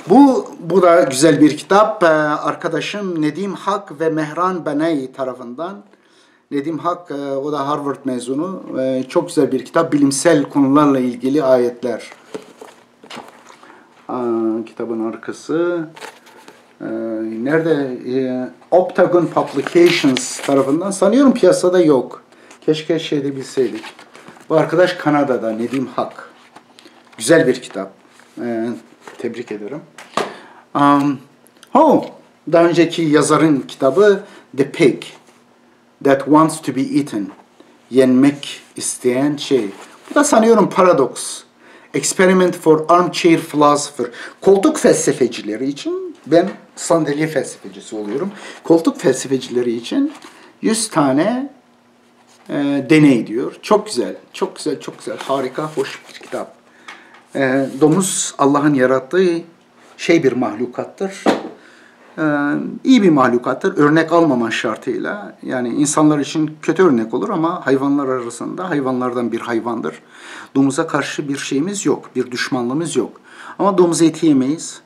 Bu, bu da güzel bir kitap. Ee, arkadaşım Nedim Hak ve Mehran Beney tarafından Nedim Hak, e, o da Harvard mezunu. Çok güzel bir kitap. Bilimsel konularla ilgili ayetler. Kitabın arkası. E, nerede? Octagon Publications tarafından. Sanıyorum piyasada yok. Keşke şeyde bilseydik. Bu arkadaş Kanada'da. Nedim Hak. Güzel bir kitap. tebrik ederim. Oh, daha önceki yazarın kitabı The Pig that wants to be eaten. Yenmek isteyen şey. Bu da sanıyorum paradoks. Experiment for armchair philosopher. Koltuk felsefecileri için ben sandalye felsefecisi oluyorum. Koltuk felsefecileri için 100 tane e, deney diyor. Çok güzel, çok güzel, çok güzel. Harika, hoş bir kitap. E, domuz Allah'ın yarattığı şey bir mahlukattır iyi bir mahlukattır. Örnek almaman şartıyla. Yani insanlar için kötü örnek olur ama hayvanlar arasında hayvanlardan bir hayvandır. Domuza karşı bir şeyimiz yok, bir düşmanlığımız yok. Ama domuz eti yemeyiz.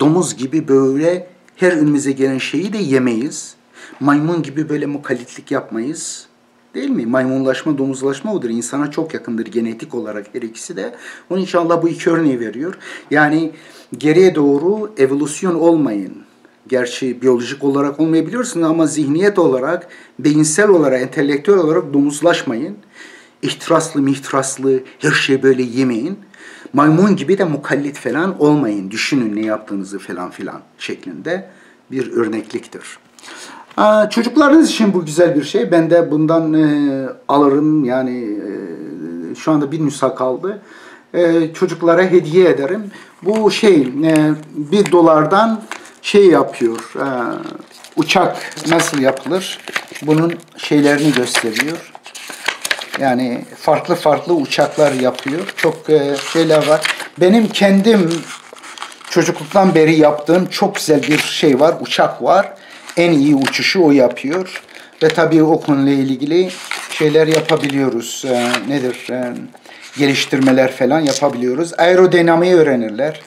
Domuz gibi böyle her önümüze gelen şeyi de yemeyiz. Maymun gibi böyle mukallitlik yapmayız. Değil mi? Maymunlaşma, domuzlaşma odur. İnsana çok yakındır genetik olarak her ikisi de. Onun için Allah bu iki örneği veriyor. Yani geriye doğru evolüsyon olmayın Gerçi biyolojik olarak olmayabiliyorsunuz ama zihniyet olarak, beyinsel olarak, entelektüel olarak domuzlaşmayın. İhtiraslı, mihtiraslı, her şey böyle yemeyin. Maymun gibi de mukallit falan olmayın. Düşünün ne yaptığınızı falan filan şeklinde bir örnekliktir. Çocuklarınız için bu güzel bir şey. Ben de bundan e, alırım yani e, şu anda bir nüsa kaldı. E, çocuklara hediye ederim. Bu şey e, bir dolardan şey yapıyor. E, uçak nasıl yapılır? Bunun şeylerini gösteriyor. Yani farklı farklı uçaklar yapıyor. Çok e, şeyler var. Benim kendim çocukluktan beri yaptığım çok güzel bir şey var. Uçak var. En iyi uçuşu o yapıyor. Ve tabii o konuyla ilgili şeyler yapabiliyoruz. E, nedir? E, geliştirmeler falan yapabiliyoruz. Aerodinamiği öğrenirler.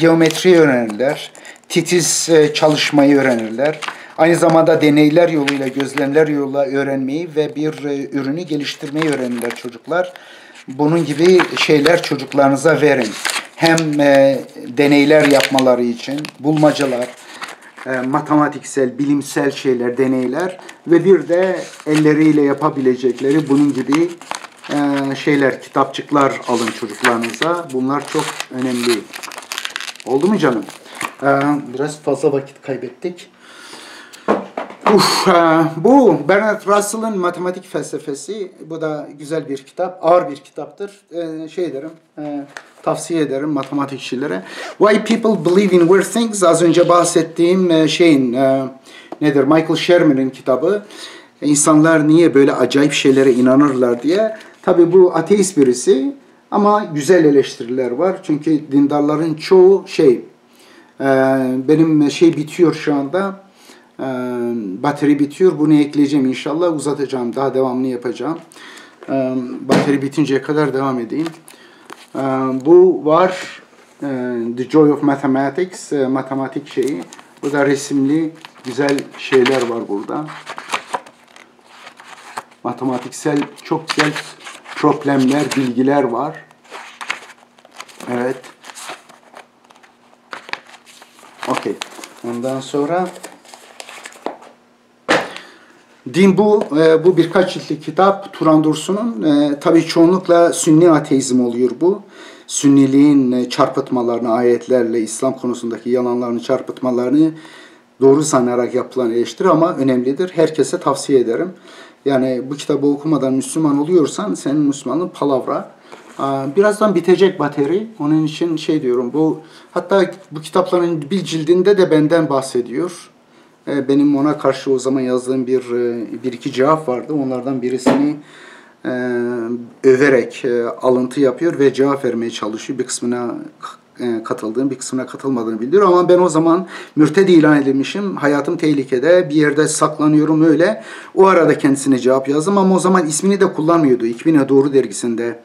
Geometri öğrenirler. Titiz e, çalışmayı öğrenirler. Aynı zamanda deneyler yoluyla, gözlemler yoluyla öğrenmeyi ve bir e, ürünü geliştirmeyi öğrenirler çocuklar. Bunun gibi şeyler çocuklarınıza verin. Hem e, deneyler yapmaları için, bulmacalar, matematiksel, bilimsel şeyler, deneyler ve bir de elleriyle yapabilecekleri bunun gibi şeyler, kitapçıklar alın çocuklarınıza. Bunlar çok önemli. Oldu mu canım? E, biraz fazla vakit kaybettik. Uf, bu Bernard Russell'ın matematik felsefesi. Bu da güzel bir kitap. Ağır bir kitaptır. Ee, şey derim, e, tavsiye ederim matematikçilere. Why People Believe in Weird Things. Az önce bahsettiğim e, şeyin e, nedir? Michael Shermer'in kitabı. İnsanlar niye böyle acayip şeylere inanırlar diye. Tabi bu ateist birisi ama güzel eleştiriler var. Çünkü dindarların çoğu şey benim şey bitiyor şu anda ee, bateri bitiyor. Bunu ekleyeceğim inşallah. Uzatacağım. Daha devamlı yapacağım. Ee, bateri bitinceye kadar devam edeyim. Ee, bu var. The Joy of Mathematics. Matematik şeyi. Bu da resimli güzel şeyler var burada. Matematiksel çok güzel problemler, bilgiler var. Evet. Okey. Ondan sonra Din bu, e, bu birkaç ciltli kitap Turan Dursun'un. E, tabii çoğunlukla sünni ateizm oluyor bu. Sünniliğin e, çarpıtmalarını, ayetlerle İslam konusundaki yalanlarını, çarpıtmalarını doğru sanarak yapılan eleştiri ama önemlidir. Herkese tavsiye ederim. Yani bu kitabı okumadan Müslüman oluyorsan senin Müslümanlığın palavra. Birazdan bitecek bateri. Onun için şey diyorum bu hatta bu kitapların bir cildinde de benden bahsediyor. E, benim ona karşı o zaman yazdığım bir e, bir iki cevap vardı. Onlardan birisini e, överek alıntı yapıyor ve cevap vermeye çalışıyor. Bir kısmına katıldığım, bir kısmına katılmadığını bildiriyor. Ama ben o zaman mürted ilan edilmişim. Hayatım tehlikede. Bir yerde saklanıyorum öyle. O arada kendisine cevap yazdım ama o zaman ismini de kullanmıyordu. 2000'e Doğru dergisinde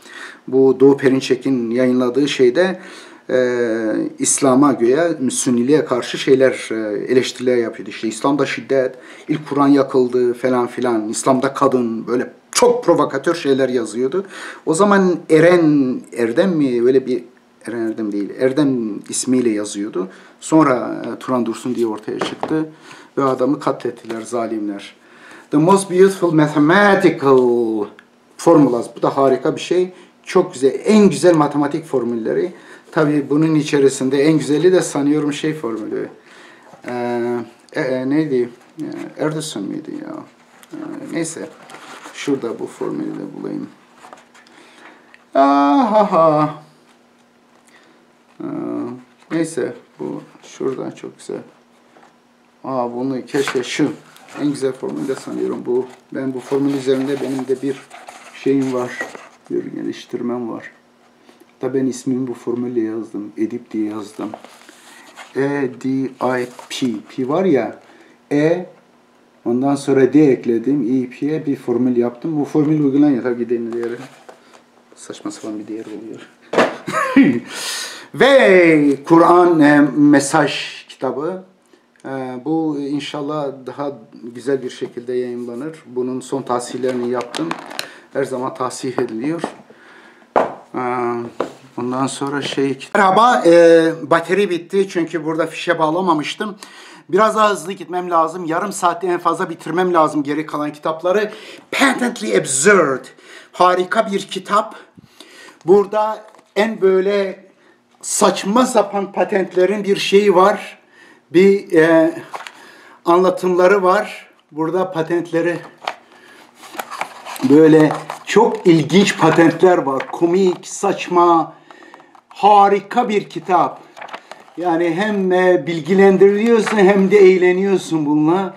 bu Doğu Perinçek'in yayınladığı şeyde e, İslam'a göre Sünniliğe karşı şeyler e, eleştiriler yapıyordu. İşte İslam'da şiddet, ilk Kur'an yakıldı falan filan, İslam'da kadın böyle çok provokatör şeyler yazıyordu. O zaman Eren Erdem mi öyle bir Eren Erdem değil, Erdem ismiyle yazıyordu. Sonra e, Turan Dursun diye ortaya çıktı ve adamı katlettiler zalimler. The most beautiful mathematical formulas. Bu da harika bir şey. Çok güzel, en güzel matematik formülleri. Tabii bunun içerisinde en güzeli de sanıyorum şey formülü. Ee, e, e, neydi? Erdősön miydi ya? Ee, neyse. Şurada bu formülü de bulayım. Aha. Ee, neyse bu şurada çok güzel. Aa bunu keşke şu en güzel formülü de sanıyorum bu. Ben bu formül üzerinde benim de bir şeyim var. Bir geliştirmem var. Hatta ben ismimi bu formülle yazdım. Edip diye yazdım. E, D, I, P. Var ya. E, ondan sonra D ekledim. E, P'ye bir formül yaptım. Bu formül uygulayan yatak gidenin değeri. Saçma sapan bir değer oluyor. Ve Kur'an e, mesaj kitabı. E, bu inşallah daha güzel bir şekilde yayınlanır. Bunun son tahsillerini yaptım. Her zaman tahsih ediliyor. Ondan sonra şey... Merhaba, e, bateri bitti çünkü burada fişe bağlamamıştım. Biraz daha hızlı gitmem lazım. Yarım saatte en fazla bitirmem lazım geri kalan kitapları. Patently Absurd. Harika bir kitap. Burada en böyle saçma sapan patentlerin bir şeyi var. Bir e, anlatımları var. Burada patentleri böyle çok ilginç patentler var. Komik, saçma, harika bir kitap. Yani hem e, bilgilendiriliyorsun hem de eğleniyorsun bununla.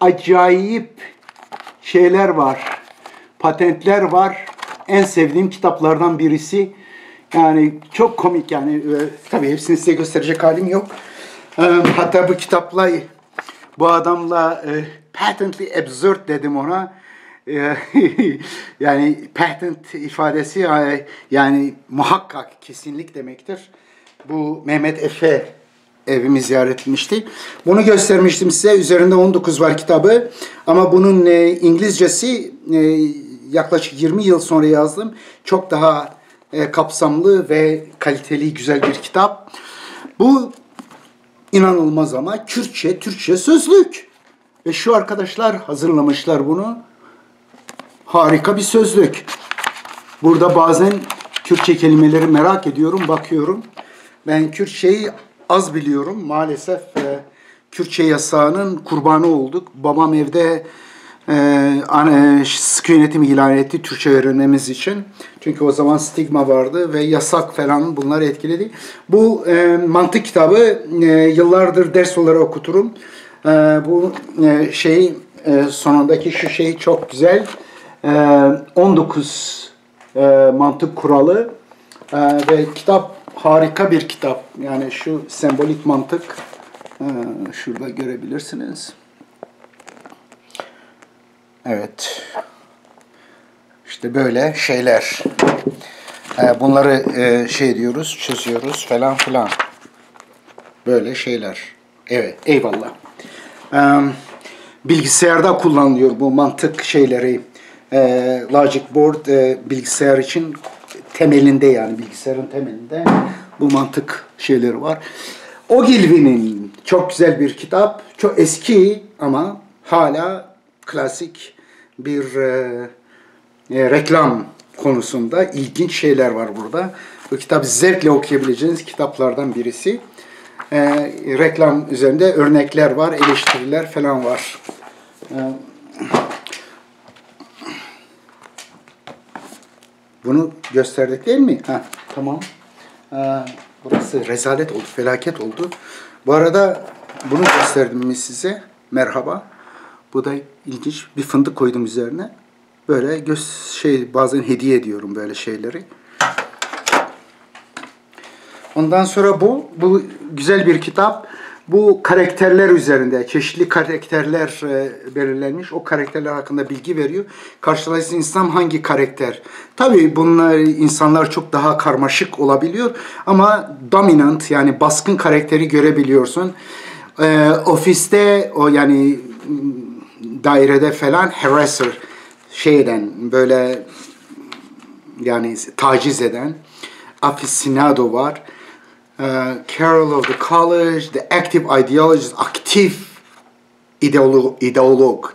Acayip şeyler var. Patentler var. En sevdiğim kitaplardan birisi. Yani çok komik yani. E, tabii hepsini size gösterecek halim yok. E, hatta bu kitapla bu adamla patently absurd dedim ona. Yani patent ifadesi e, yani muhakkak kesinlik demektir. Bu Mehmet Efe evimi ziyaret etmişti. Bunu göstermiştim size. Üzerinde 19 var kitabı. Ama bunun e, İngilizcesi e, yaklaşık 20 yıl sonra yazdım. Çok daha e, kapsamlı ve kaliteli güzel bir kitap. Bu inanılmaz ama Kürtçe, Türkçe sözlük. Ve şu arkadaşlar hazırlamışlar bunu. Harika bir sözlük. Burada bazen Kürtçe kelimeleri merak ediyorum, bakıyorum. Ben Kürtçeyi az biliyorum. Maalesef e, Kürtçe yasağının kurbanı olduk. Babam evde e, sıkı yönetim ilan etti Türkçe öğrenmemiz için. Çünkü o zaman stigma vardı ve yasak falan bunlar etkiledi. Bu e, mantık kitabı e, yıllardır ders olarak okuturum. E, bu e, şey e, sonundaki şu şey çok güzel. E, 19 e, mantık kuralı e, ve kitap harika bir kitap. Yani şu sembolik mantık e, şurada görebilirsiniz. Evet. İşte böyle şeyler. Bunları şey diyoruz, çözüyoruz falan filan. Böyle şeyler. Evet, eyvallah. Bilgisayarda kullanılıyor bu mantık şeyleri. Logic Board bilgisayar için temelinde yani bilgisayarın temelinde bu mantık şeyleri var. Ogilvy'nin çok güzel bir kitap. Çok eski ama hala klasik bir e, e, reklam konusunda ilginç şeyler var burada. Bu kitap zevkle okuyabileceğiniz kitaplardan birisi. E, reklam üzerinde örnekler var, eleştiriler falan var. E, Bunu gösterdik değil mi? Ha, tamam. Ee, burası rezalet oldu, felaket oldu. Bu arada bunu gösterdim mi size? Merhaba. Bu da ilginç. Bir fındık koydum üzerine. Böyle göz şey bazen hediye ediyorum böyle şeyleri. Ondan sonra bu bu güzel bir kitap bu karakterler üzerinde çeşitli karakterler e, belirlenmiş. O karakterler hakkında bilgi veriyor. Karşılaştığınız insan hangi karakter? Tabii bunlar insanlar çok daha karmaşık olabiliyor ama dominant yani baskın karakteri görebiliyorsun. E, ofiste o yani dairede falan harasser şeyden böyle yani taciz eden aficionado var uh, Carol of the College, the active ideologist, aktif ideolog, ideolog.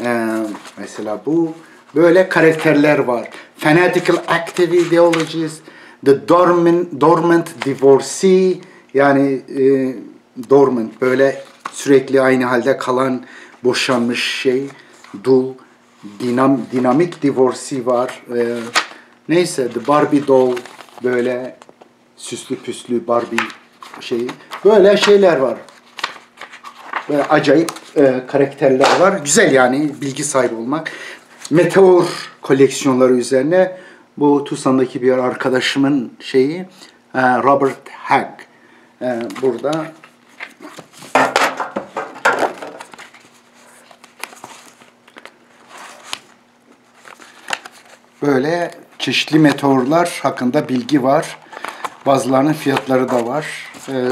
Uh, mesela bu böyle karakterler var. Fanatical active ideologist, the dormant, dormant divorcee yani e, dormant böyle sürekli aynı halde kalan boşanmış şey dul dinam, dinamik divorcee var. E, neyse the Barbie doll böyle süslü püslü Barbie şeyi. Böyle şeyler var. Böyle acayip e, karakterler var. Güzel yani bilgi sahibi olmak. Meteor koleksiyonları üzerine bu Tucson'daki bir arkadaşımın şeyi e, Robert Hagg. E, burada böyle çeşitli meteorlar hakkında bilgi var. Bazılarının fiyatları da var. Ee,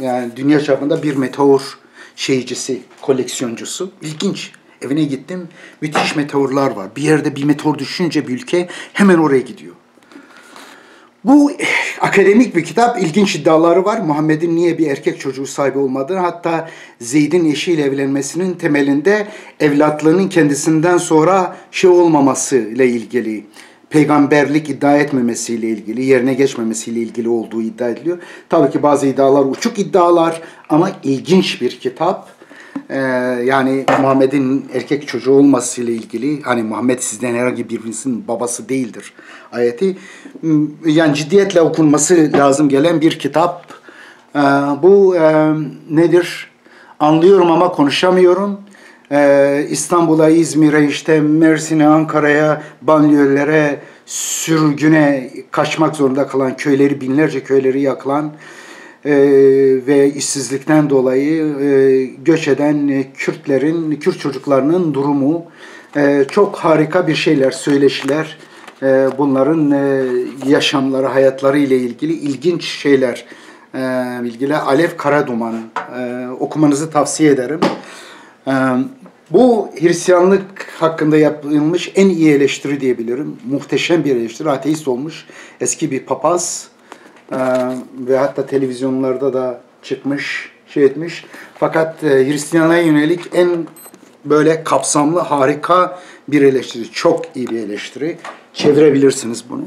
yani dünya çapında bir meteor şeycisi, koleksiyoncusu. İlginç. Evine gittim. Müthiş meteorlar var. Bir yerde bir meteor düşünce bir ülke hemen oraya gidiyor. Bu akademik bir kitap. ilginç iddiaları var. Muhammed'in niye bir erkek çocuğu sahibi olmadığı hatta Zeyd'in eşiyle evlenmesinin temelinde evlatlığının kendisinden sonra şey olmaması ile ilgili peygamberlik iddia etmemesiyle ilgili, yerine geçmemesiyle ilgili olduğu iddia ediliyor. Tabii ki bazı iddialar uçuk iddialar ama ilginç bir kitap. Ee, yani Muhammed'in erkek çocuğu olmasıyla ilgili hani Muhammed sizden herhangi birinizin babası değildir ayeti yani ciddiyetle okunması lazım gelen bir kitap. Ee, bu e, nedir? Anlıyorum ama konuşamıyorum. Ee, İstanbul'a, İzmir'e, işte Mersin'e, Ankara'ya, banliyölere, sürgüne kaçmak zorunda kalan köyleri, binlerce köyleri yakılan e, ve işsizlikten dolayı e, göç eden e, Kürtlerin, Kürt çocuklarının durumu e, çok harika bir şeyler, söyleşiler. Bunların yaşamları, hayatları ile ilgili ilginç şeyler e, ilgili Alev Karaduman okumanızı tavsiye ederim. Bu Hristiyanlık hakkında yapılmış en iyi eleştiri diyebilirim. Muhteşem bir eleştiri. Ateist olmuş eski bir papaz ee, ve hatta televizyonlarda da çıkmış, şey etmiş. Fakat e, Hristiyanlığa yönelik en böyle kapsamlı, harika bir eleştiri. Çok iyi bir eleştiri. Çevirebilirsiniz bunu.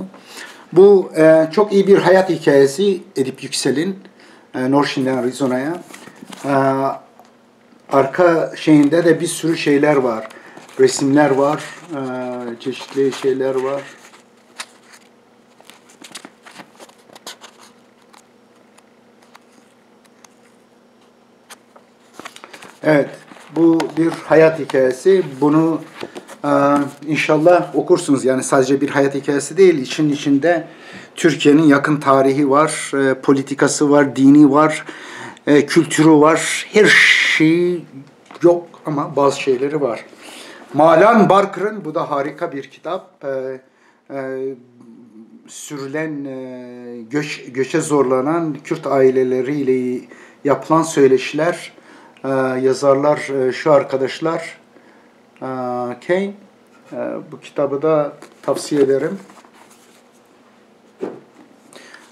Bu e, çok iyi bir hayat hikayesi Edip Yüksel'in e, Norşin'den Arizona'ya. E, arka şeyinde de bir sürü şeyler var. Resimler var, e, çeşitli şeyler var. Evet, bu bir hayat hikayesi. Bunu e, inşallah okursunuz. Yani sadece bir hayat hikayesi değil, için içinde Türkiye'nin yakın tarihi var, e, politikası var, dini var, e, kültürü var. Her şey yok ama bazı şeyleri var. Malan Barker'ın, bu da harika bir kitap. E, e, sürülen, e, göç, göçe zorlanan Kürt aileleriyle yapılan söyleşiler, e, yazarlar e, şu arkadaşlar. E, Kane, e, bu kitabı da tavsiye ederim.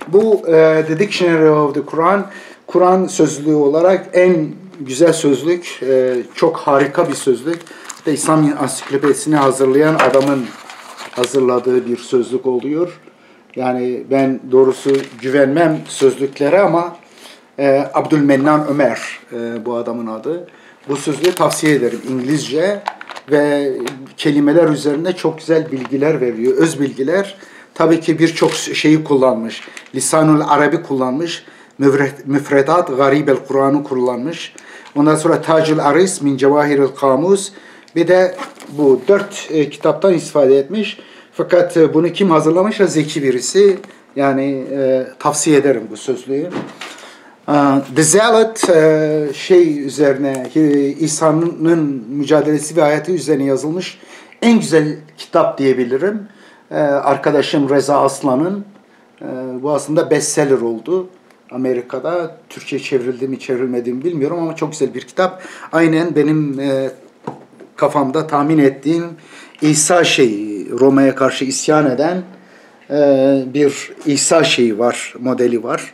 Bu e, The Dictionary of the Quran, Kur'an sözlüğü olarak en güzel sözlük, e, çok harika bir sözlük. İslam ansiklopedisini hazırlayan adamın hazırladığı bir sözlük oluyor. Yani ben doğrusu güvenmem sözlüklere ama e, Abdülmennan Ömer e, bu adamın adı. Bu sözlüğü tavsiye ederim İngilizce ve kelimeler üzerinde çok güzel bilgiler veriyor. Öz bilgiler. Tabii ki birçok şeyi kullanmış. Lisanul Arabi kullanmış. Müfredat Garibel Kur'an'ı kullanmış. Ondan sonra Tacül Aris min Cevahiril Kamus. Bir de bu dört e, kitaptan istifade etmiş. Fakat e, bunu kim hazırlamış? Zeki birisi. Yani e, tavsiye ederim bu sözlüğü. The Zealot e, şey üzerine İsa'nın mücadelesi ve hayatı üzerine yazılmış en güzel kitap diyebilirim. E, arkadaşım Reza Aslan'ın e, bu aslında bestseller oldu. Amerika'da Türkçe çevrildi mi çevrilmedi mi bilmiyorum ama çok güzel bir kitap. Aynen benim kafamda tahmin ettiğim İsa şeyi Roma'ya karşı isyan eden bir İsa şeyi var, modeli var.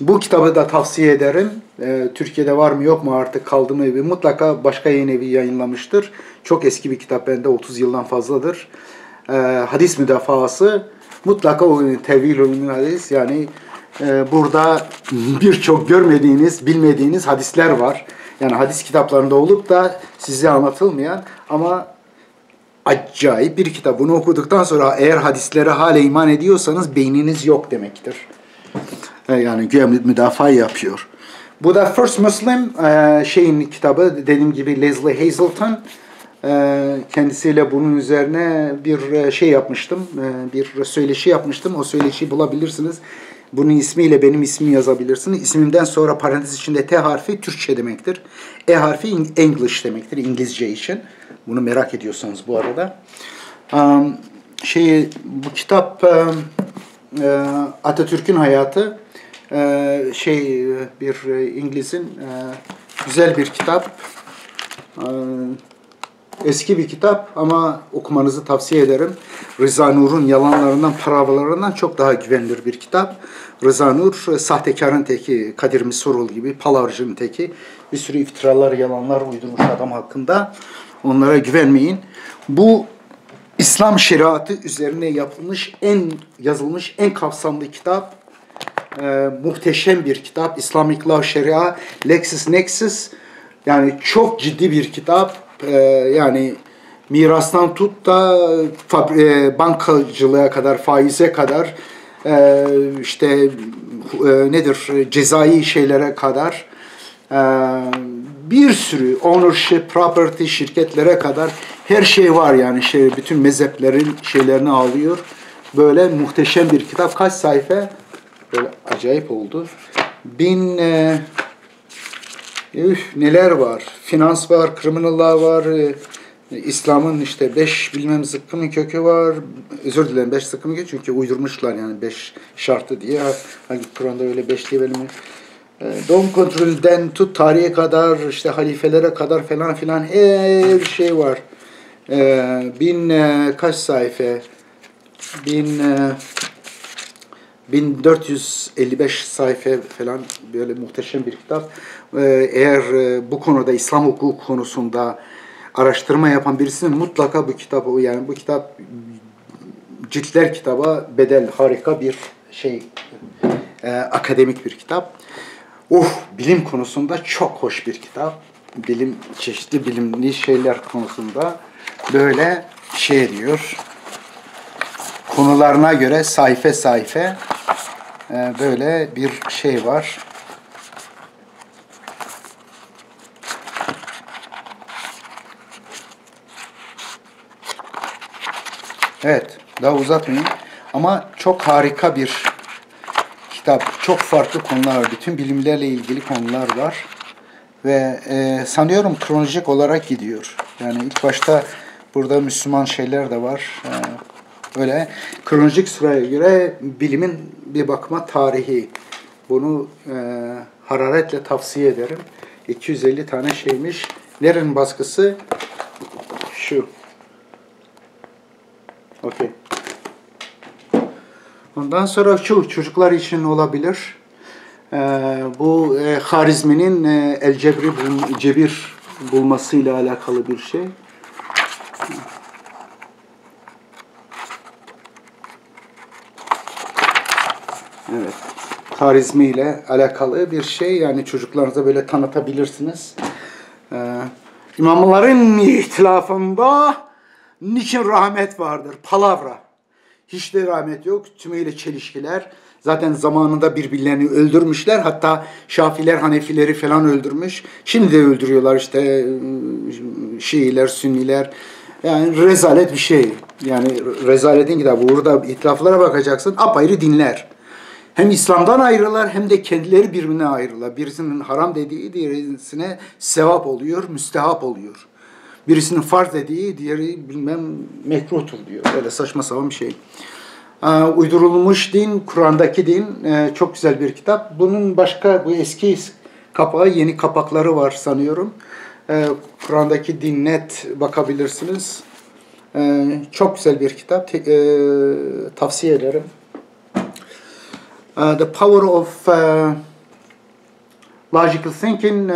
Bu kitabı da tavsiye ederim. Ee, Türkiye'de var mı yok mu artık kaldı mı evi mutlaka başka yayın evi yayınlamıştır. Çok eski bir kitap bende 30 yıldan fazladır. Ee, hadis müdafası mutlaka o tevil hadis yani e, burada birçok görmediğiniz, bilmediğiniz hadisler var. Yani hadis kitaplarında olup da size anlatılmayan ama acayip bir kitap. Bunu okuduktan sonra eğer hadislere hala iman ediyorsanız beyniniz yok demektir. E, yani güya müdafaa yapıyor. Bu da First Muslim e, şeyin kitabı dediğim gibi Leslie Hazelton e, kendisiyle bunun üzerine bir şey yapmıştım. Bir söyleşi yapmıştım. O söyleşiyi bulabilirsiniz. Bunun ismiyle benim ismimi yazabilirsiniz. İsmimden sonra parantez içinde T harfi Türkçe demektir. E harfi English demektir. İngilizce için. Bunu merak ediyorsanız bu arada. Şey, bu kitap Atatürk'ün hayatı ee, şey bir İngiliz'in e, güzel bir kitap. Eski bir kitap ama okumanızı tavsiye ederim. Rıza Nur'un yalanlarından, paravalarından çok daha güvenilir bir kitap. Rıza Nur, sahtekarın teki, Kadir Misorul gibi, palavcının teki. Bir sürü iftiralar, yalanlar uydurmuş adam hakkında. Onlara güvenmeyin. Bu İslam şeriatı üzerine yapılmış en yazılmış en kapsamlı kitap e, muhteşem bir kitap. Islamic Law Sharia, Lexis Nexis. Yani çok ciddi bir kitap. Ee, yani mirastan tut da e, bankacılığa kadar, faize kadar e, işte e, nedir cezai şeylere kadar e, bir sürü ownership, property şirketlere kadar her şey var yani şey bütün mezheplerin şeylerini alıyor. Böyle muhteşem bir kitap. Kaç sayfa? Böyle acayip oldu. Bin e, üf, neler var? Finans var, kriminallar var, e, İslam'ın işte beş bilmem zıkkımın kökü var. Özür dilerim beş zıkkımın kökü çünkü uydurmuşlar yani beş şartı diye. Hangi Kur'an'da öyle beş diye benim e, doğum kontrolden tut tarihe kadar işte halifelere kadar falan filan her şey var. E, bin e, kaç sayfa? Bin e, 1455 sayfa falan böyle muhteşem bir kitap. E, eğer e, bu konuda İslam hukuku konusunda araştırma yapan birisinin mutlaka bu kitabı yani bu kitap ciltler kitaba bedel harika bir şey e, akademik bir kitap. Uh bilim konusunda çok hoş bir kitap. Bilim çeşitli bilimli şeyler konusunda böyle şey diyor. Konularına göre sayfa sayfa e, böyle bir şey var. Evet, daha uzatmayayım. Ama çok harika bir kitap. Çok farklı konular var. Bütün bilimlerle ilgili konular var. Ve e, sanıyorum kronolojik olarak gidiyor. Yani ilk başta burada Müslüman şeyler de var. E, öyle kronolojik sıraya göre bilimin bir bakıma tarihi. Bunu e, hararetle tavsiye ederim. 250 tane şeymiş. Nerenin baskısı? Şu. Okey. Ondan sonra şu çocuklar için olabilir. Ee, bu e, Harizmi'nin e, el cebri bul, cebir bulmasıyla alakalı bir şey. Evet. Harizmi ile alakalı bir şey. Yani çocuklarınıza böyle tanıtabilirsiniz. Ee, imamların ihtilafında niçin rahmet vardır? Palavra. Hiç de rahmet yok. Tümüyle çelişkiler. Zaten zamanında birbirlerini öldürmüşler. Hatta Şafiler, Hanefileri falan öldürmüş. Şimdi de öldürüyorlar işte ıı, Şiiler, Sünniler. Yani rezalet bir şey. Yani rezaletin kitabı. Burada itiraflara bakacaksın. Apayrı dinler. Hem İslam'dan ayrılar hem de kendileri birbirine ayrılar. Birisinin haram dediği diğerisine sevap oluyor, müstehap oluyor. Birisinin farz dediği diğeri bilmem mekruhtur diyor. Böyle saçma sapan bir şey. Ee, uydurulmuş din, Kur'an'daki din ee, çok güzel bir kitap. Bunun başka bu eski kapağı, yeni kapakları var sanıyorum. Ee, Kur'an'daki din net bakabilirsiniz. Çok güzel bir kitap. Tavsiye ederim. The Power of Logical Thinking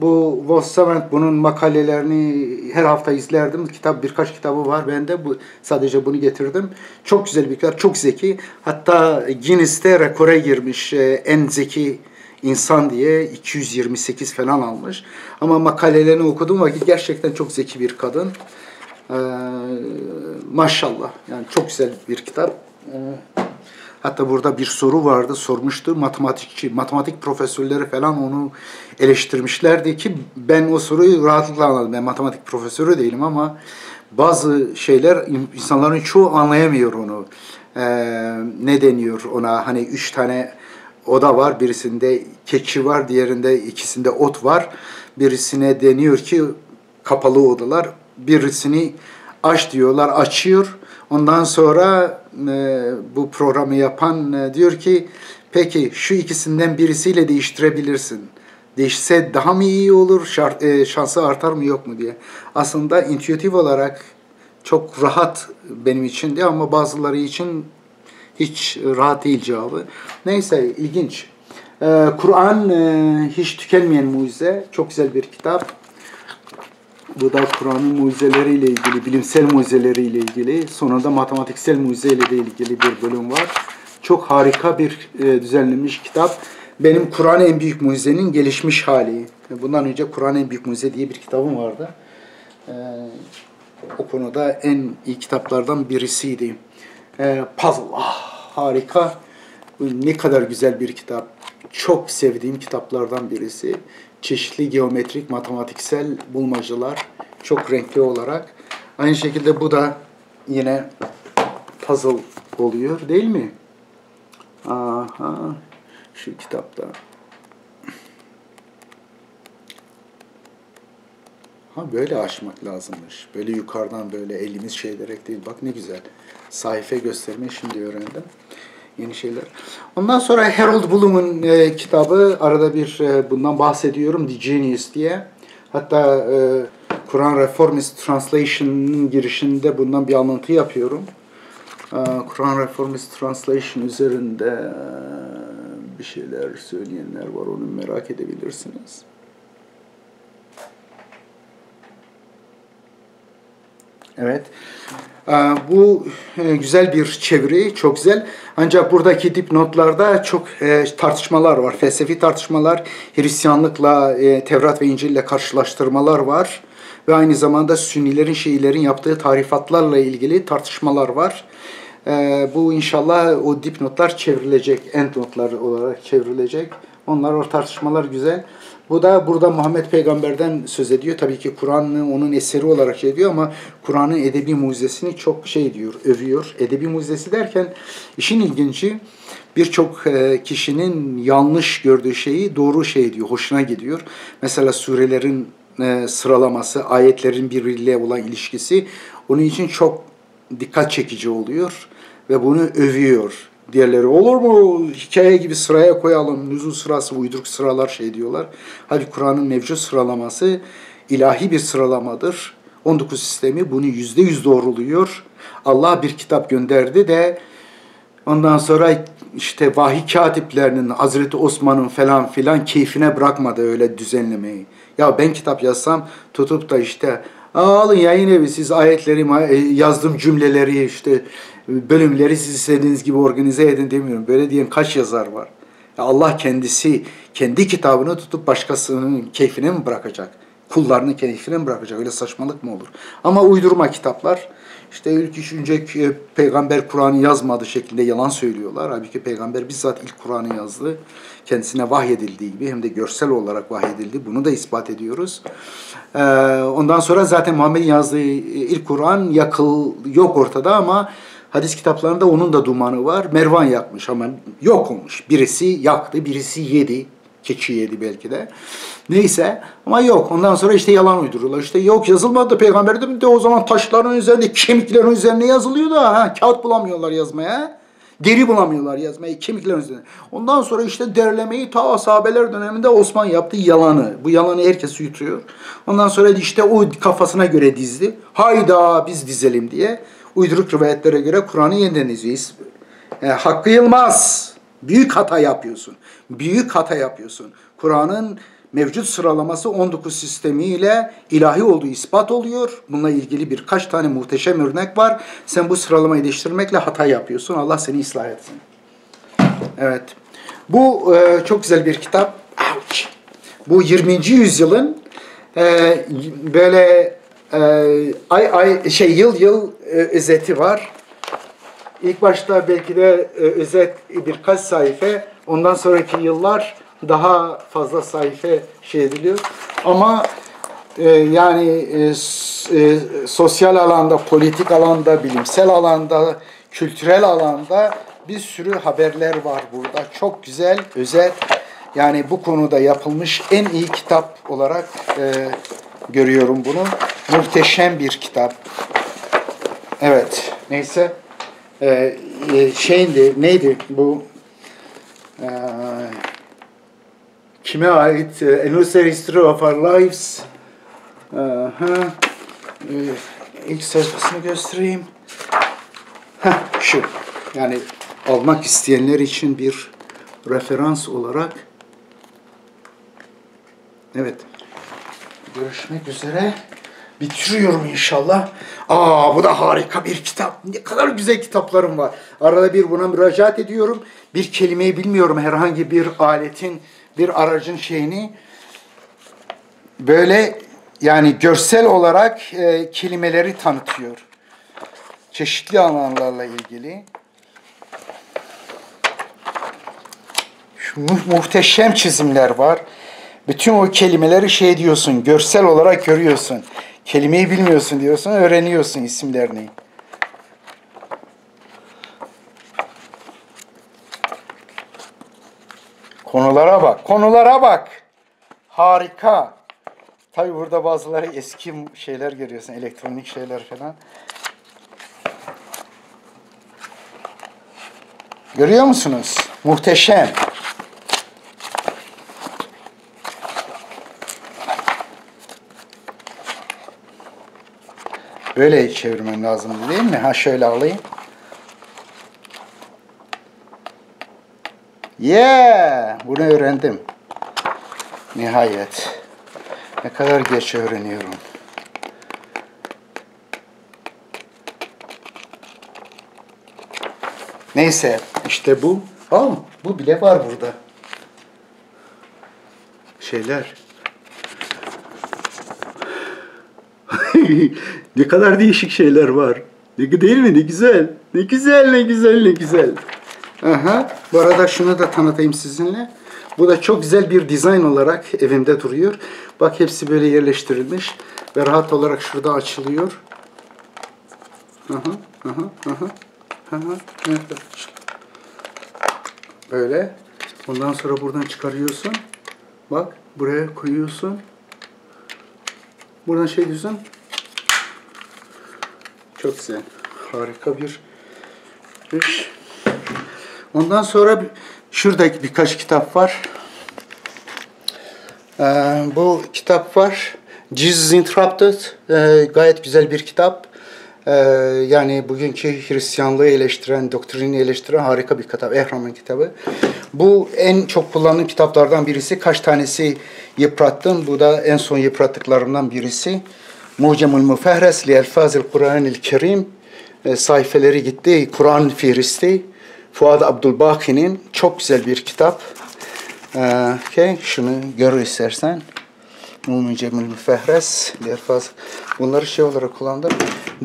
bu Vos Savant bunun makalelerini her hafta izlerdim. Kitap birkaç kitabı var bende. Bu sadece bunu getirdim. Çok güzel bir kitap, çok zeki. Hatta Guinness'te rekora girmiş en zeki insan diye 228 falan almış. Ama makalelerini okuduğum vakit gerçekten çok zeki bir kadın. Ee, maşallah. Yani çok güzel bir kitap. Ee, Hatta burada bir soru vardı, sormuştu matematikçi, matematik profesörleri falan onu eleştirmişlerdi ki ben o soruyu rahatlıkla anladım. Ben matematik profesörü değilim ama bazı şeyler insanların çoğu anlayamıyor onu. Ee, ne deniyor ona? Hani üç tane oda var, birisinde keçi var, diğerinde ikisinde ot var. Birisine deniyor ki kapalı odalar, birisini aç diyorlar, açıyor. Ondan sonra e, bu programı yapan e, diyor ki peki şu ikisinden birisiyle değiştirebilirsin. Değişse daha mı iyi olur, şart, e, şansı artar mı yok mu diye. Aslında intuitif olarak çok rahat benim için de ama bazıları için hiç rahat değil cevabı. Neyse ilginç. Ee, Kur'an e, hiç tükenmeyen mucize. Çok güzel bir kitap. Bu da Kur'an'ın mucizeleriyle ilgili, bilimsel mucizeleriyle ilgili, sonra da matematiksel mucizeyle de ilgili bir bölüm var. Çok harika bir e, düzenlenmiş kitap. benim Kur'an en büyük mucizenin gelişmiş hali. Bundan önce Kur'an en büyük mucize diye bir kitabım vardı. Ee, o konuda en iyi kitaplardan birisiydi. Ee, puzzle, ah, harika. Ne kadar güzel bir kitap. Çok sevdiğim kitaplardan birisi. Çeşitli geometrik, matematiksel bulmacalar. Çok renkli olarak. Aynı şekilde bu da yine puzzle oluyor değil mi? Aha, şu kitapta. Ha böyle açmak lazımmış. Böyle yukarıdan böyle elimiz şey değil. Bak ne güzel. Sayfa gösterme şimdi öğrendim. Yeni şeyler. Ondan sonra Harold Bloom'un e, kitabı arada bir e, bundan bahsediyorum. The Genius diye. Hatta e, Kur'an Reformist Translation'ın girişinde bundan bir alıntı yapıyorum. E, Kur'an Reformist Translation üzerinde e, bir şeyler söyleyenler var. Onu merak edebilirsiniz. Evet. Ee, bu e, güzel bir çeviri, çok güzel. Ancak buradaki dipnotlarda çok e, tartışmalar var. Felsefi tartışmalar, Hristiyanlıkla, e, Tevrat ve İncil'le karşılaştırmalar var. Ve aynı zamanda Sünnilerin, Şiilerin yaptığı tarifatlarla ilgili tartışmalar var. Bu inşallah o dipnotlar çevrilecek, endnotlar olarak çevrilecek. Onlar o tartışmalar güzel. Bu da burada Muhammed Peygamber'den söz ediyor. Tabii ki Kur'an'ı onun eseri olarak şey diyor ama Kur'an'ın edebi mucizesini çok şey diyor, övüyor. Edebi mucizesi derken işin ilginci birçok e, kişinin yanlış gördüğü şeyi doğru şey diyor, hoşuna gidiyor. Mesela surelerin e, sıralaması, ayetlerin birbiriyle olan ilişkisi onun için çok dikkat çekici oluyor ve bunu övüyor. Diğerleri olur mu hikaye gibi sıraya koyalım, nüzul sırası, uyduruk sıralar şey diyorlar. Hadi Kur'an'ın mevcut sıralaması ilahi bir sıralamadır. 19 sistemi bunu yüzde yüz doğruluyor. Allah bir kitap gönderdi de ondan sonra işte vahiy katiplerinin, Hazreti Osman'ın falan filan keyfine bırakmadı öyle düzenlemeyi. Ya ben kitap yazsam tutup da işte alın yayın evi siz ayetleri e, yazdım cümleleri işte bölümleri siz istediğiniz gibi organize edin demiyorum. Böyle diyen kaç yazar var? Ya Allah kendisi kendi kitabını tutup başkasının keyfine mi bırakacak? Kullarının keyfine mi bırakacak? Öyle saçmalık mı olur? Ama uydurma kitaplar işte ilk iş önce peygamber Kur'an'ı yazmadı şeklinde yalan söylüyorlar. Halbuki peygamber bizzat ilk Kur'an'ı yazdı. Kendisine vahyedildiği gibi hem de görsel olarak vahyedildi. Bunu da ispat ediyoruz. Ee, ondan sonra zaten Muhammed'in yazdığı ilk Kur'an yakıl yok ortada ama Hadis kitaplarında onun da dumanı var. Mervan yakmış ama yok olmuş. Birisi yaktı, birisi yedi. Keçi yedi belki de. Neyse ama yok. Ondan sonra işte yalan uyduruyorlar. İşte yok yazılmadı peygamber de o zaman taşların üzerinde, kemiklerin üzerine yazılıyor da ha, kağıt bulamıyorlar yazmaya. Deri bulamıyorlar yazmayı, kemiklerin üzerine. Ondan sonra işte derlemeyi ta sahabeler döneminde Osman yaptı yalanı. Bu yalanı herkes yutuyor. Ondan sonra işte o kafasına göre dizdi. Hayda biz dizelim diye uyduruk rivayetlere göre Kur'an'ı yeniden izliyoruz. E, Hakkı Yılmaz, büyük hata yapıyorsun. Büyük hata yapıyorsun. Kur'an'ın mevcut sıralaması 19 sistemiyle ilahi olduğu ispat oluyor. Bununla ilgili birkaç tane muhteşem örnek var. Sen bu sıralamayı değiştirmekle hata yapıyorsun. Allah seni ıslah etsin. Evet. Bu e, çok güzel bir kitap. Ouch. Bu 20. yüzyılın e, böyle ay ay şey yıl yıl e, özeti var. İlk başta belki de e, özet birkaç sayfa, ondan sonraki yıllar daha fazla sayfa şey ediliyor. Ama e, yani e, e, sosyal alanda, politik alanda, bilimsel alanda, kültürel alanda bir sürü haberler var burada. Çok güzel, özet. Yani bu konuda yapılmış en iyi kitap olarak e, görüyorum bunu. Muhteşem bir kitap. Evet, neyse. Ee, e, şeyindi, neydi bu? Ee, kime ait? A Illustrated History of Our Lives. Aha. Ee, ilk sayfasını göstereyim. Heh, şu. Yani almak isteyenler için bir referans olarak. Evet. Görüşmek üzere. bitiriyorum inşallah. Aa bu da harika bir kitap. Ne kadar güzel kitaplarım var. Arada bir buna müracaat ediyorum. Bir kelimeyi bilmiyorum herhangi bir aletin, bir aracın şeyini. Böyle yani görsel olarak e, kelimeleri tanıtıyor. Çeşitli alanlarla ilgili. Şu mu- muhteşem çizimler var. Bütün o kelimeleri şey diyorsun, görsel olarak görüyorsun. Kelimeyi bilmiyorsun diyorsun, öğreniyorsun isimlerini. Konulara bak, konulara bak. Harika. Tabi burada bazıları eski şeyler görüyorsun, elektronik şeyler falan. Görüyor musunuz? Muhteşem. Böyle çevirmem lazım değil mi? Ha şöyle alayım. Yeah! Bunu öğrendim. Nihayet. Ne kadar geç öğreniyorum. Neyse işte bu. Aa, bu bile var burada. Şeyler. ne kadar değişik şeyler var. Ne değil mi? Ne güzel. Ne güzel, ne güzel, ne güzel. Aha. Bu arada şunu da tanıtayım sizinle. Bu da çok güzel bir dizayn olarak evimde duruyor. Bak hepsi böyle yerleştirilmiş ve rahat olarak şurada açılıyor. Aha, aha, aha. Aha. Böyle. Ondan sonra buradan çıkarıyorsun. Bak buraya koyuyorsun. Buradan şey diyorsun. Çok güzel. Harika bir iş. Ondan sonra şurada birkaç kitap var. Ee, bu kitap var. Jesus Interrupted. Ee, gayet güzel bir kitap. Ee, yani bugünkü Hristiyanlığı eleştiren, doktrini eleştiren harika bir kitap. Ehram'ın kitabı. Bu en çok kullanılan kitaplardan birisi. Kaç tanesi yıprattım. Bu da en son yıprattıklarımdan birisi. Mucemul Mufehres li Elfazil Kur'anil Kerim. Ee, sayfeleri gitti. Kur'an Fihristi. Fuad Abdülbaki'nin çok güzel bir kitap. Ee, okay, şunu gör istersen. Mucemul Müfehres, Lerfaz. Bunları şey olarak kullandım.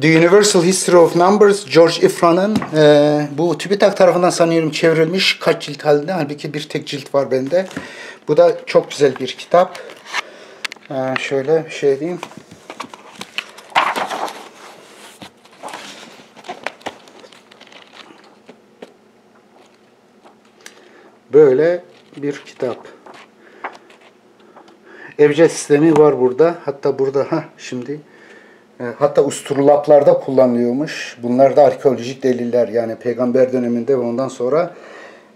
The Universal History of Numbers, George Ifran'ın e, bu TÜBİTAK tarafından sanıyorum çevrilmiş kaç cilt halinde. Halbuki bir tek cilt var bende. Bu da çok güzel bir kitap. Ee, şöyle şey diyeyim. Böyle bir kitap. Evcil sistemi var burada. Hatta burada ha şimdi e, hatta usturlaplarda kullanılıyormuş. Bunlar da arkeolojik deliller. Yani peygamber döneminde ve ondan sonra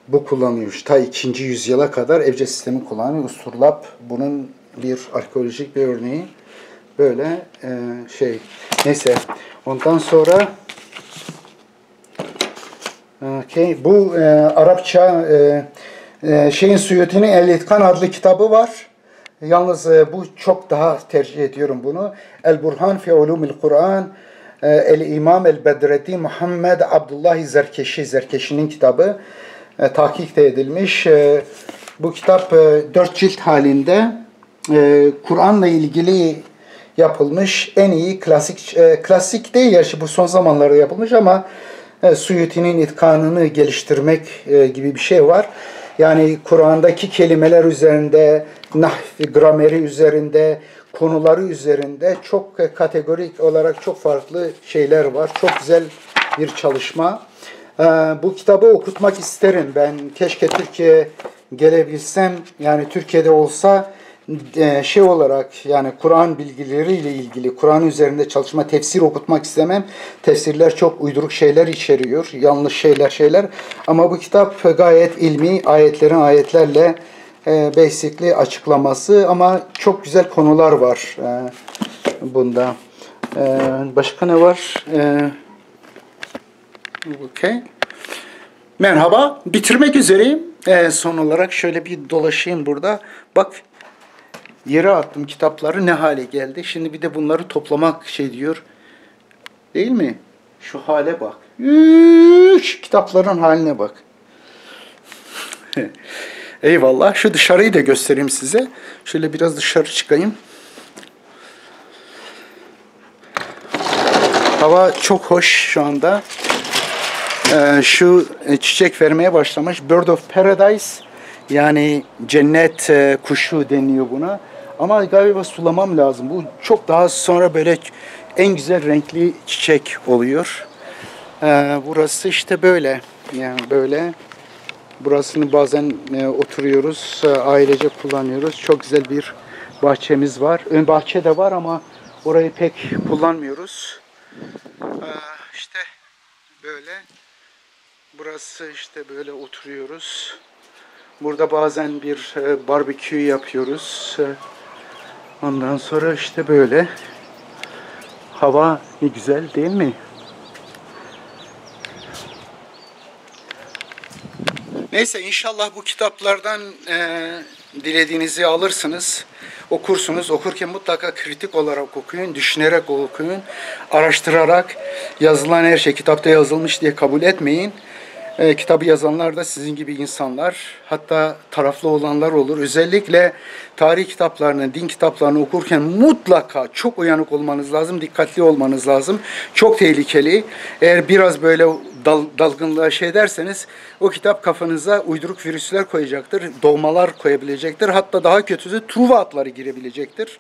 bu kullanılmış. Ta 2. yüzyıla kadar evcil sistemi kullanıyor. Usturlap bunun bir arkeolojik bir örneği. Böyle e, şey. Neyse. Ondan sonra Okay. Bu e, Arapça e, e, şeyin Suyuti'nin El İtkan adlı kitabı var. Yalnız e, bu çok daha tercih ediyorum bunu. El Burhan fi Ulumil Kur'an e, El İmam El Bedreddin Muhammed Abdullah Zerkeşi Zerkeşi'nin kitabı e, tahkik de edilmiş. E, bu kitap e, dört cilt halinde e, Kur'an'la ilgili yapılmış en iyi klasik e, klasik değil ya bu son zamanlarda yapılmış ama e, Suyuti'nin itkanını geliştirmek e, gibi bir şey var. Yani Kur'an'daki kelimeler üzerinde, nahvi, grameri üzerinde, konuları üzerinde çok kategorik olarak çok farklı şeyler var. Çok güzel bir çalışma. E, bu kitabı okutmak isterim ben. Keşke Türkiye'ye gelebilsem, yani Türkiye'de olsa şey olarak yani Kur'an bilgileriyle ilgili Kur'an üzerinde çalışma tefsir okutmak istemem. Tefsirler çok uyduruk şeyler içeriyor. Yanlış şeyler şeyler. Ama bu kitap gayet ilmi ayetlerin ayetlerle e, basically açıklaması ama çok güzel konular var e, bunda. E, başka ne var? E, okay. Merhaba. Bitirmek üzereyim. E, son olarak şöyle bir dolaşayım burada. Bak Yere attım kitapları ne hale geldi. Şimdi bir de bunları toplamak şey diyor. Değil mi? Şu hale bak. Üş, kitapların haline bak. Eyvallah. Şu dışarıyı da göstereyim size. Şöyle biraz dışarı çıkayım. Hava çok hoş şu anda. Ee, şu e, çiçek vermeye başlamış. Bird of Paradise yani cennet e, kuşu deniyor buna. Ama galiba sulamam lazım. Bu çok daha sonra böyle en güzel renkli çiçek oluyor. Ee, burası işte böyle. Yani böyle. Burasını bazen e, oturuyoruz, e, ailece kullanıyoruz. Çok güzel bir bahçemiz var. Ön bahçe de var ama orayı pek kullanmıyoruz. Ee, işte böyle. Burası işte böyle oturuyoruz. Burada bazen bir e, barbekü yapıyoruz. E, ondan sonra işte böyle. Hava ne güzel değil mi? Neyse inşallah bu kitaplardan e, dilediğinizi alırsınız, okursunuz. Okurken mutlaka kritik olarak okuyun, düşünerek okuyun, araştırarak yazılan her şey kitapta yazılmış diye kabul etmeyin. E, kitabı yazanlar da sizin gibi insanlar, hatta taraflı olanlar olur. Özellikle tarih kitaplarını, din kitaplarını okurken mutlaka çok uyanık olmanız lazım, dikkatli olmanız lazım. Çok tehlikeli. Eğer biraz böyle dal, dalgınlığa şey derseniz o kitap kafanıza uyduruk virüsler koyacaktır, doğmalar koyabilecektir. Hatta daha kötüsü truva atları girebilecektir.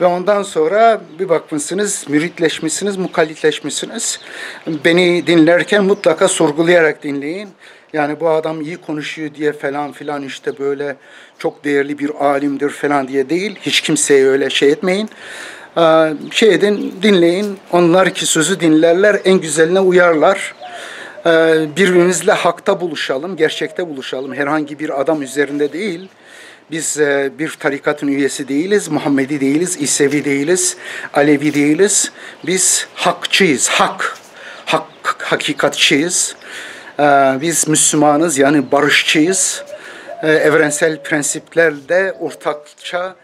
Ve ondan sonra bir bakmışsınız, müritleşmişsiniz, mukallitleşmişsiniz. Beni dinlerken mutlaka sorgulayarak dinleyin. Yani bu adam iyi konuşuyor diye falan filan işte böyle çok değerli bir alimdir falan diye değil. Hiç kimseye öyle şey etmeyin. Şey edin, dinleyin. Onlar ki sözü dinlerler, en güzeline uyarlar. Birbirimizle hakta buluşalım, gerçekte buluşalım. Herhangi bir adam üzerinde değil. Biz e, bir tarikatın üyesi değiliz, Muhammedi değiliz, İsevi değiliz, Alevi değiliz. Biz hakçıyız, hak, hak hakikatçıyız. E, biz Müslümanız yani barışçıyız. E, evrensel prensiplerde ortakça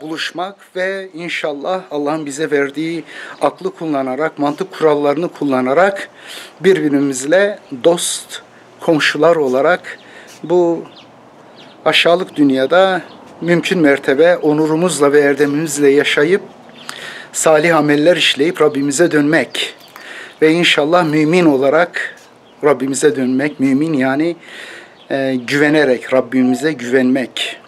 buluşmak ve inşallah Allah'ın bize verdiği aklı kullanarak, mantık kurallarını kullanarak birbirimizle dost, komşular olarak bu aşağılık dünyada mümkün mertebe onurumuzla ve erdemimizle yaşayıp salih ameller işleyip Rabbimize dönmek ve inşallah mümin olarak Rabbimize dönmek, mümin yani e, güvenerek Rabbimize güvenmek,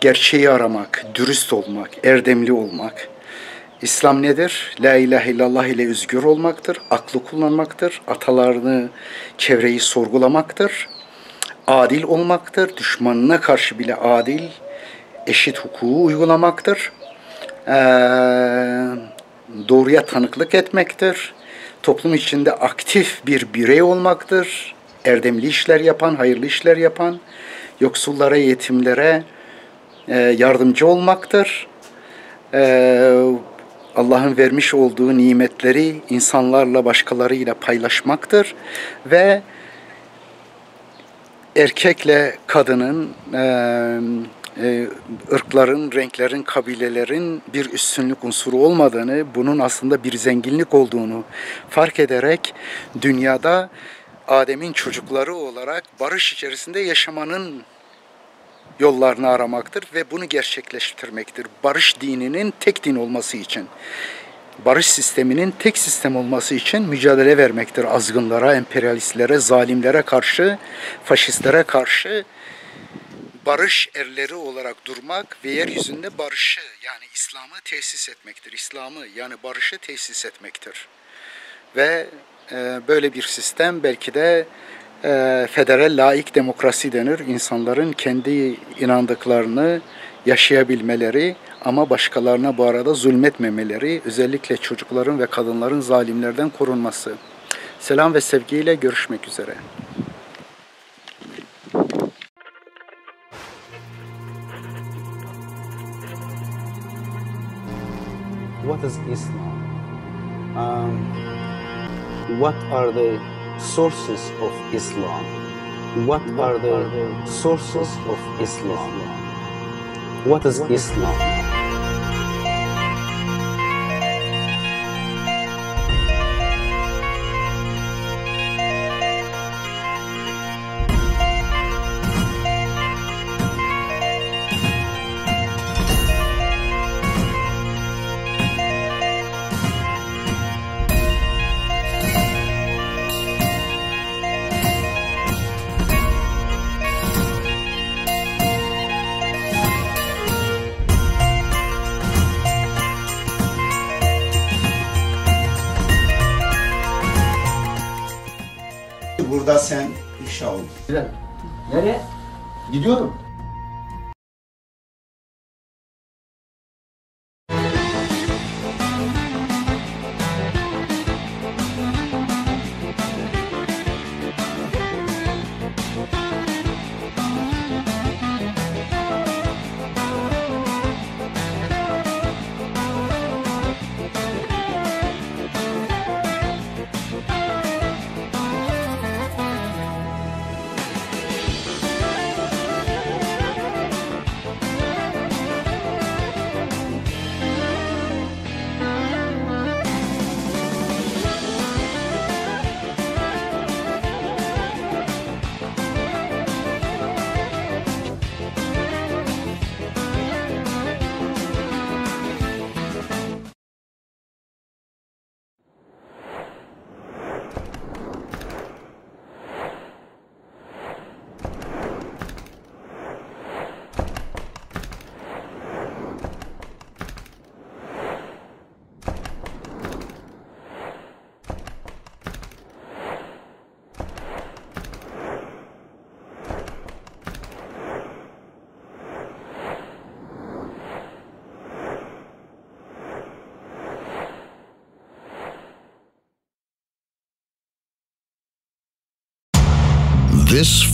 gerçeği aramak, dürüst olmak, erdemli olmak. İslam nedir? La ilahe illallah ile özgür olmaktır, aklı kullanmaktır, atalarını, çevreyi sorgulamaktır adil olmaktır. Düşmanına karşı bile adil, eşit hukuku uygulamaktır. Ee, doğruya tanıklık etmektir. Toplum içinde aktif bir birey olmaktır. Erdemli işler yapan, hayırlı işler yapan, yoksullara, yetimlere e, yardımcı olmaktır. Ee, Allah'ın vermiş olduğu nimetleri insanlarla, başkalarıyla paylaşmaktır ve erkekle kadının, ırkların, renklerin, kabilelerin bir üstünlük unsuru olmadığını, bunun aslında bir zenginlik olduğunu fark ederek dünyada Adem'in çocukları olarak barış içerisinde yaşamanın yollarını aramaktır ve bunu gerçekleştirmektir. Barış dininin tek din olması için barış sisteminin tek sistem olması için mücadele vermektir. Azgınlara, emperyalistlere, zalimlere karşı, faşistlere karşı barış erleri olarak durmak ve yeryüzünde barışı yani İslam'ı tesis etmektir. İslam'ı yani barışı tesis etmektir. Ve e, böyle bir sistem belki de e, federal laik demokrasi denir. İnsanların kendi inandıklarını yaşayabilmeleri ama başkalarına bu arada zulmetmemeleri, özellikle çocukların ve kadınların zalimlerden korunması. Selam ve sevgiyle görüşmek üzere. What is Islam? Um, what are the sources of Islam? What are the sources of Islam? What is Islam?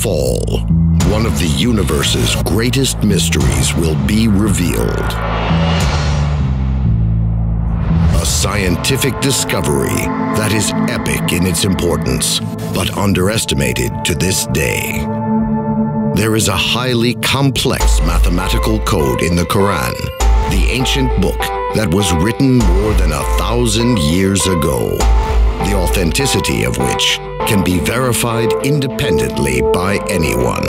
Fall, one of the universe's greatest mysteries will be revealed. A scientific discovery that is epic in its importance, but underestimated to this day. There is a highly complex mathematical code in the Quran, the ancient book that was written more than a thousand years ago, the authenticity of which can be verified independently by anyone.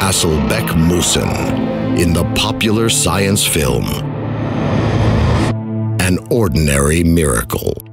Asselbeck Musen in the popular science film An Ordinary Miracle.